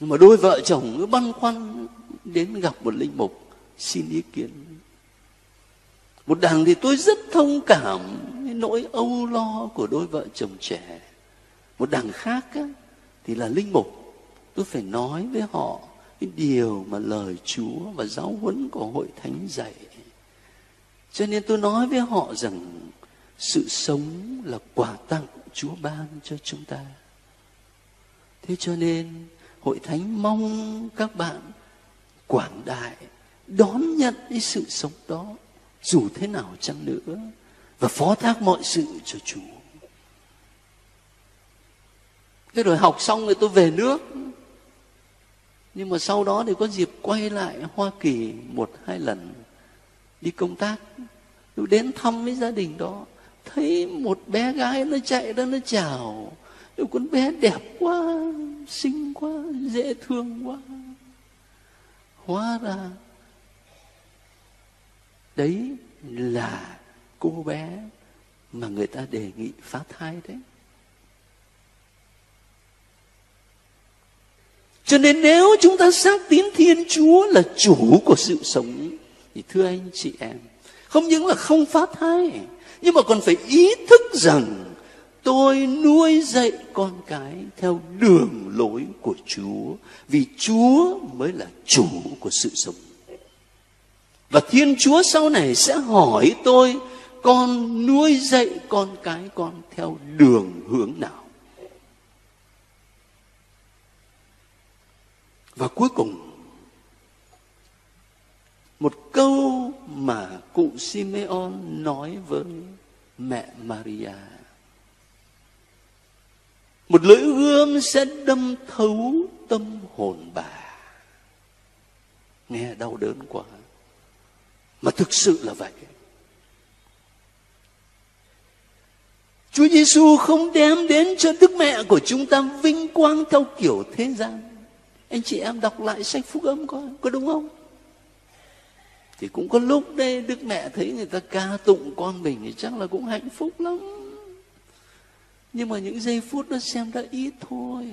Nhưng mà đôi vợ chồng cứ băn khoăn đến gặp một linh mục xin ý kiến. Một đằng thì tôi rất thông cảm với nỗi âu lo của đôi vợ chồng trẻ. Một đằng khác á, thì là linh mục tôi phải nói với họ cái điều mà lời Chúa và giáo huấn của hội thánh dạy. Cho nên tôi nói với họ rằng, sự sống là quà tặng Chúa ban cho chúng ta. Thế cho nên, hội thánh mong các bạn quảng đại, đón nhận cái sự sống đó, dù thế nào chăng nữa, và phó thác mọi sự cho Chúa. Thế rồi học xong rồi tôi về nước nhưng mà sau đó thì có dịp quay lại Hoa Kỳ một hai lần đi công tác. Tôi đến thăm với gia đình đó. Thấy một bé gái nó chạy ra nó chào. Ôi, con bé đẹp quá xinh quá dễ thương quá. Hóa ra đấy là cô bé mà người ta đề nghị phá thai đấy. Cho nên nếu chúng ta xác tín Thiên Chúa là chủ của sự sống thì thưa anh chị em, không những là không phá thai nhưng mà còn phải ý thức rằng tôi nuôi dạy con cái theo đường lối của Chúa vì Chúa mới là chủ của sự sống. Và Thiên Chúa sau này sẽ hỏi tôi con nuôi dạy con cái con theo đường hướng nào và cuối cùng, một câu mà cụ Simeon nói với mẹ Maria. Một lưỡi gươm sẽ đâm thấu tâm hồn bà. Nghe đau đớn quá, mà thực sự là vậy. Chúa Giêsu không đem đến cho Đức Mẹ của chúng ta vinh quang theo kiểu thế gian. Anh chị em đọc lại sách phúc âm coi, có đúng không? Thì cũng có lúc đây Đức Mẹ thấy người ta ca tụng con mình thì chắc là cũng hạnh phúc lắm. Nhưng mà những giây phút đó xem đã ít thôi.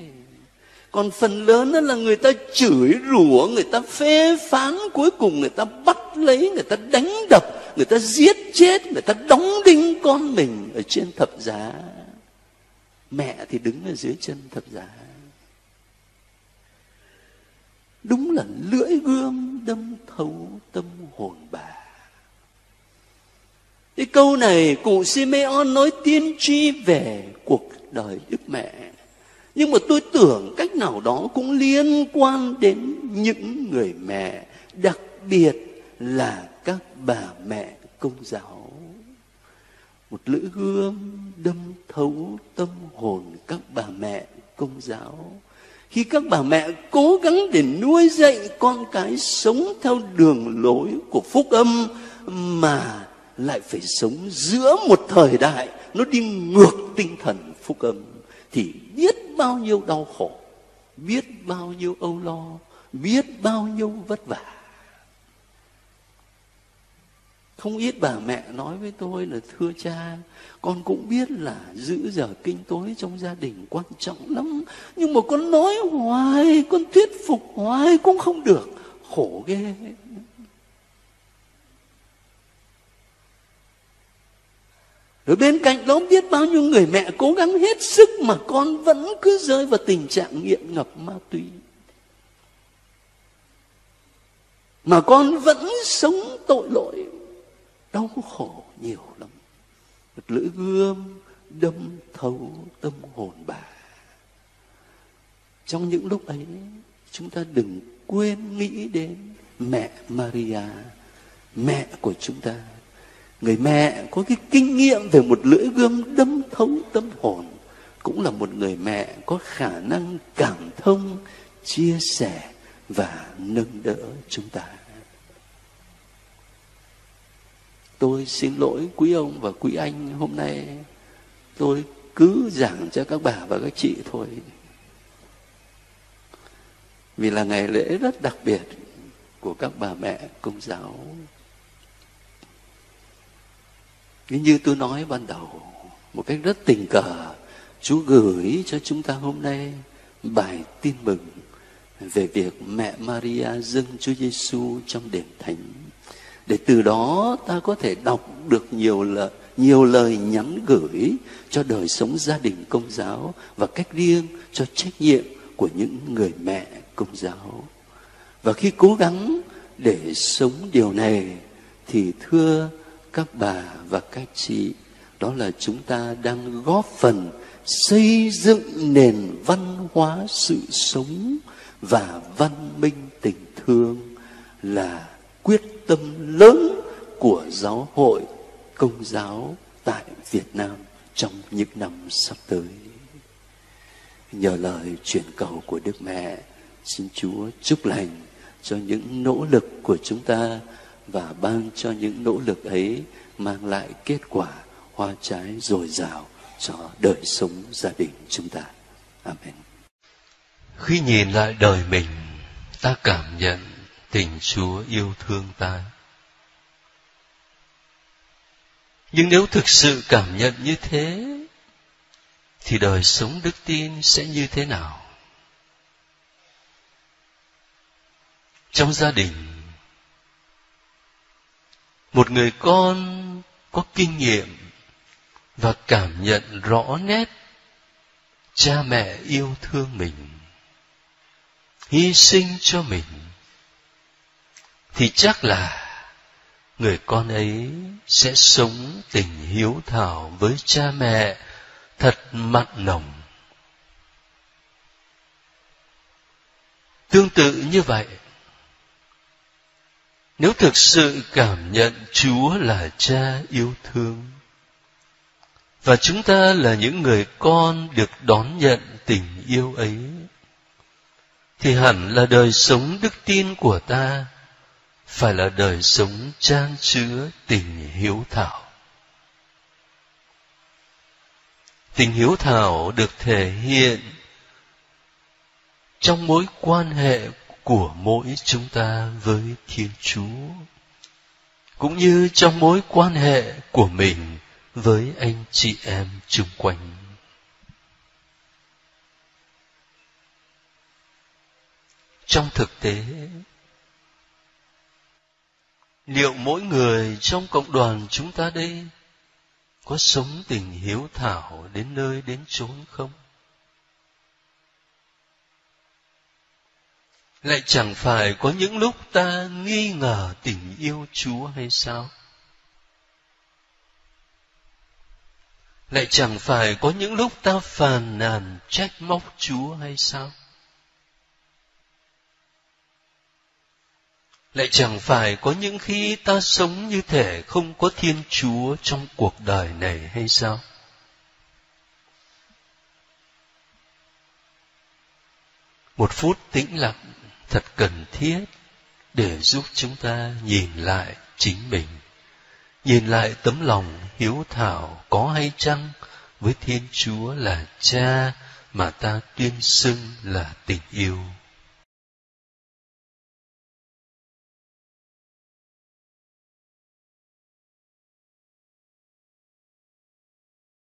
Còn phần lớn đó là người ta chửi rủa, người ta phê phán, cuối cùng người ta bắt lấy, người ta đánh đập, người ta giết chết, người ta đóng đinh con mình ở trên thập giá. Mẹ thì đứng ở dưới chân thập giá. Đúng là lưỡi gươm đâm thấu tâm hồn bà. Cái câu này cụ Simeon nói tiên tri về cuộc đời Đức Mẹ. Nhưng mà tôi tưởng cách nào đó cũng liên quan đến những người mẹ, đặc biệt là các bà mẹ công giáo. Một lưỡi gươm đâm thấu tâm hồn các bà mẹ công giáo. Khi các bà mẹ cố gắng để nuôi dạy con cái sống theo đường lối của phúc âm, mà lại phải sống giữa một thời đại, nó đi ngược tinh thần phúc âm, thì biết bao nhiêu đau khổ, biết bao nhiêu âu lo, biết bao nhiêu vất vả. Không ít bà mẹ nói với tôi là thưa cha con cũng biết là giữ giờ kinh tối trong gia đình quan trọng lắm nhưng mà con nói hoài con thuyết phục hoài cũng không được. Khổ ghê. Rồi bên cạnh đó biết bao nhiêu người mẹ cố gắng hết sức mà con vẫn cứ rơi vào tình trạng nghiện ngập ma túy. Mà con vẫn sống tội lỗi, đau khổ nhiều lắm. Một lưỡi gươm đâm thấu tâm hồn bà. Trong những lúc ấy, chúng ta đừng quên nghĩ đến mẹ Maria, mẹ của chúng ta người mẹ có cái kinh nghiệm về một lưỡi gươm đâm thấu tâm hồn cũng là một người mẹ có khả năng cảm thông chia sẻ và nâng đỡ chúng ta tôi xin lỗi quý ông và quý anh hôm nay. Tôi cứ giảng cho các bà và các chị thôi. Vì là ngày lễ rất đặc biệt của các bà mẹ, công giáo. Như tôi nói ban đầu, một cách rất tình cờ, Chúa gửi cho chúng ta hôm nay bài tin mừng về việc mẹ Maria dâng Chúa Giêsu trong đền thánh để từ đó ta có thể đọc được nhiều lời nhiều lời nhắn gửi cho đời sống gia đình công giáo và cách riêng cho trách nhiệm của những người mẹ công giáo. Và khi cố gắng để sống điều này, thì thưa các bà và các chị, đó là chúng ta đang góp phần xây dựng nền văn hóa sự sống và văn minh tình thương là quyết tâm lớn của giáo hội công giáo tại Việt Nam trong những năm sắp tới. Nhờ lời truyền cầu của Đức Mẹ, xin Chúa chúc lành cho những nỗ lực của chúng ta và ban cho những nỗ lực ấy mang lại kết quả hoa trái dồi dào cho đời sống gia đình chúng ta. Amen. Khi nhìn lại đời mình, ta cảm nhận tình Chúa yêu thương ta. Nhưng nếu thực sự cảm nhận như thế, thì đời sống đức tin sẽ như thế nào? Trong gia đình, một người con có kinh nghiệm và cảm nhận rõ nét cha mẹ yêu thương mình hy sinh cho mình thì chắc là người con ấy sẽ sống tình hiếu thảo với cha mẹ thật mặn nồng. Tương tự như vậy, nếu thực sự cảm nhận chúa là cha yêu thương, và chúng ta là những người con được đón nhận tình yêu ấy, thì hẳn là đời sống đức tin của ta phải là đời sống trang chứa tình hiếu thảo. Tình hiếu thảo được thể hiện trong mối quan hệ của mỗi chúng ta với thiên chúa, cũng như trong mối quan hệ của mình với anh chị em chung quanh. Trong thực tế liệu mỗi người trong cộng đoàn chúng ta đây có sống tình hiếu thảo đến nơi đến chốn không? Lại chẳng phải có những lúc ta nghi ngờ tình yêu chúa hay sao? Lại chẳng phải có những lúc ta phàn nàn trách móc chúa hay sao? Lại chẳng phải có những khi ta sống như thể không có thiên chúa trong cuộc đời này hay sao? Một phút tĩnh lặng thật cần thiết để giúp chúng ta nhìn lại chính mình, nhìn lại tấm lòng hiếu thảo có hay chăng với thiên chúa là cha mà ta tuyên xưng là tình yêu.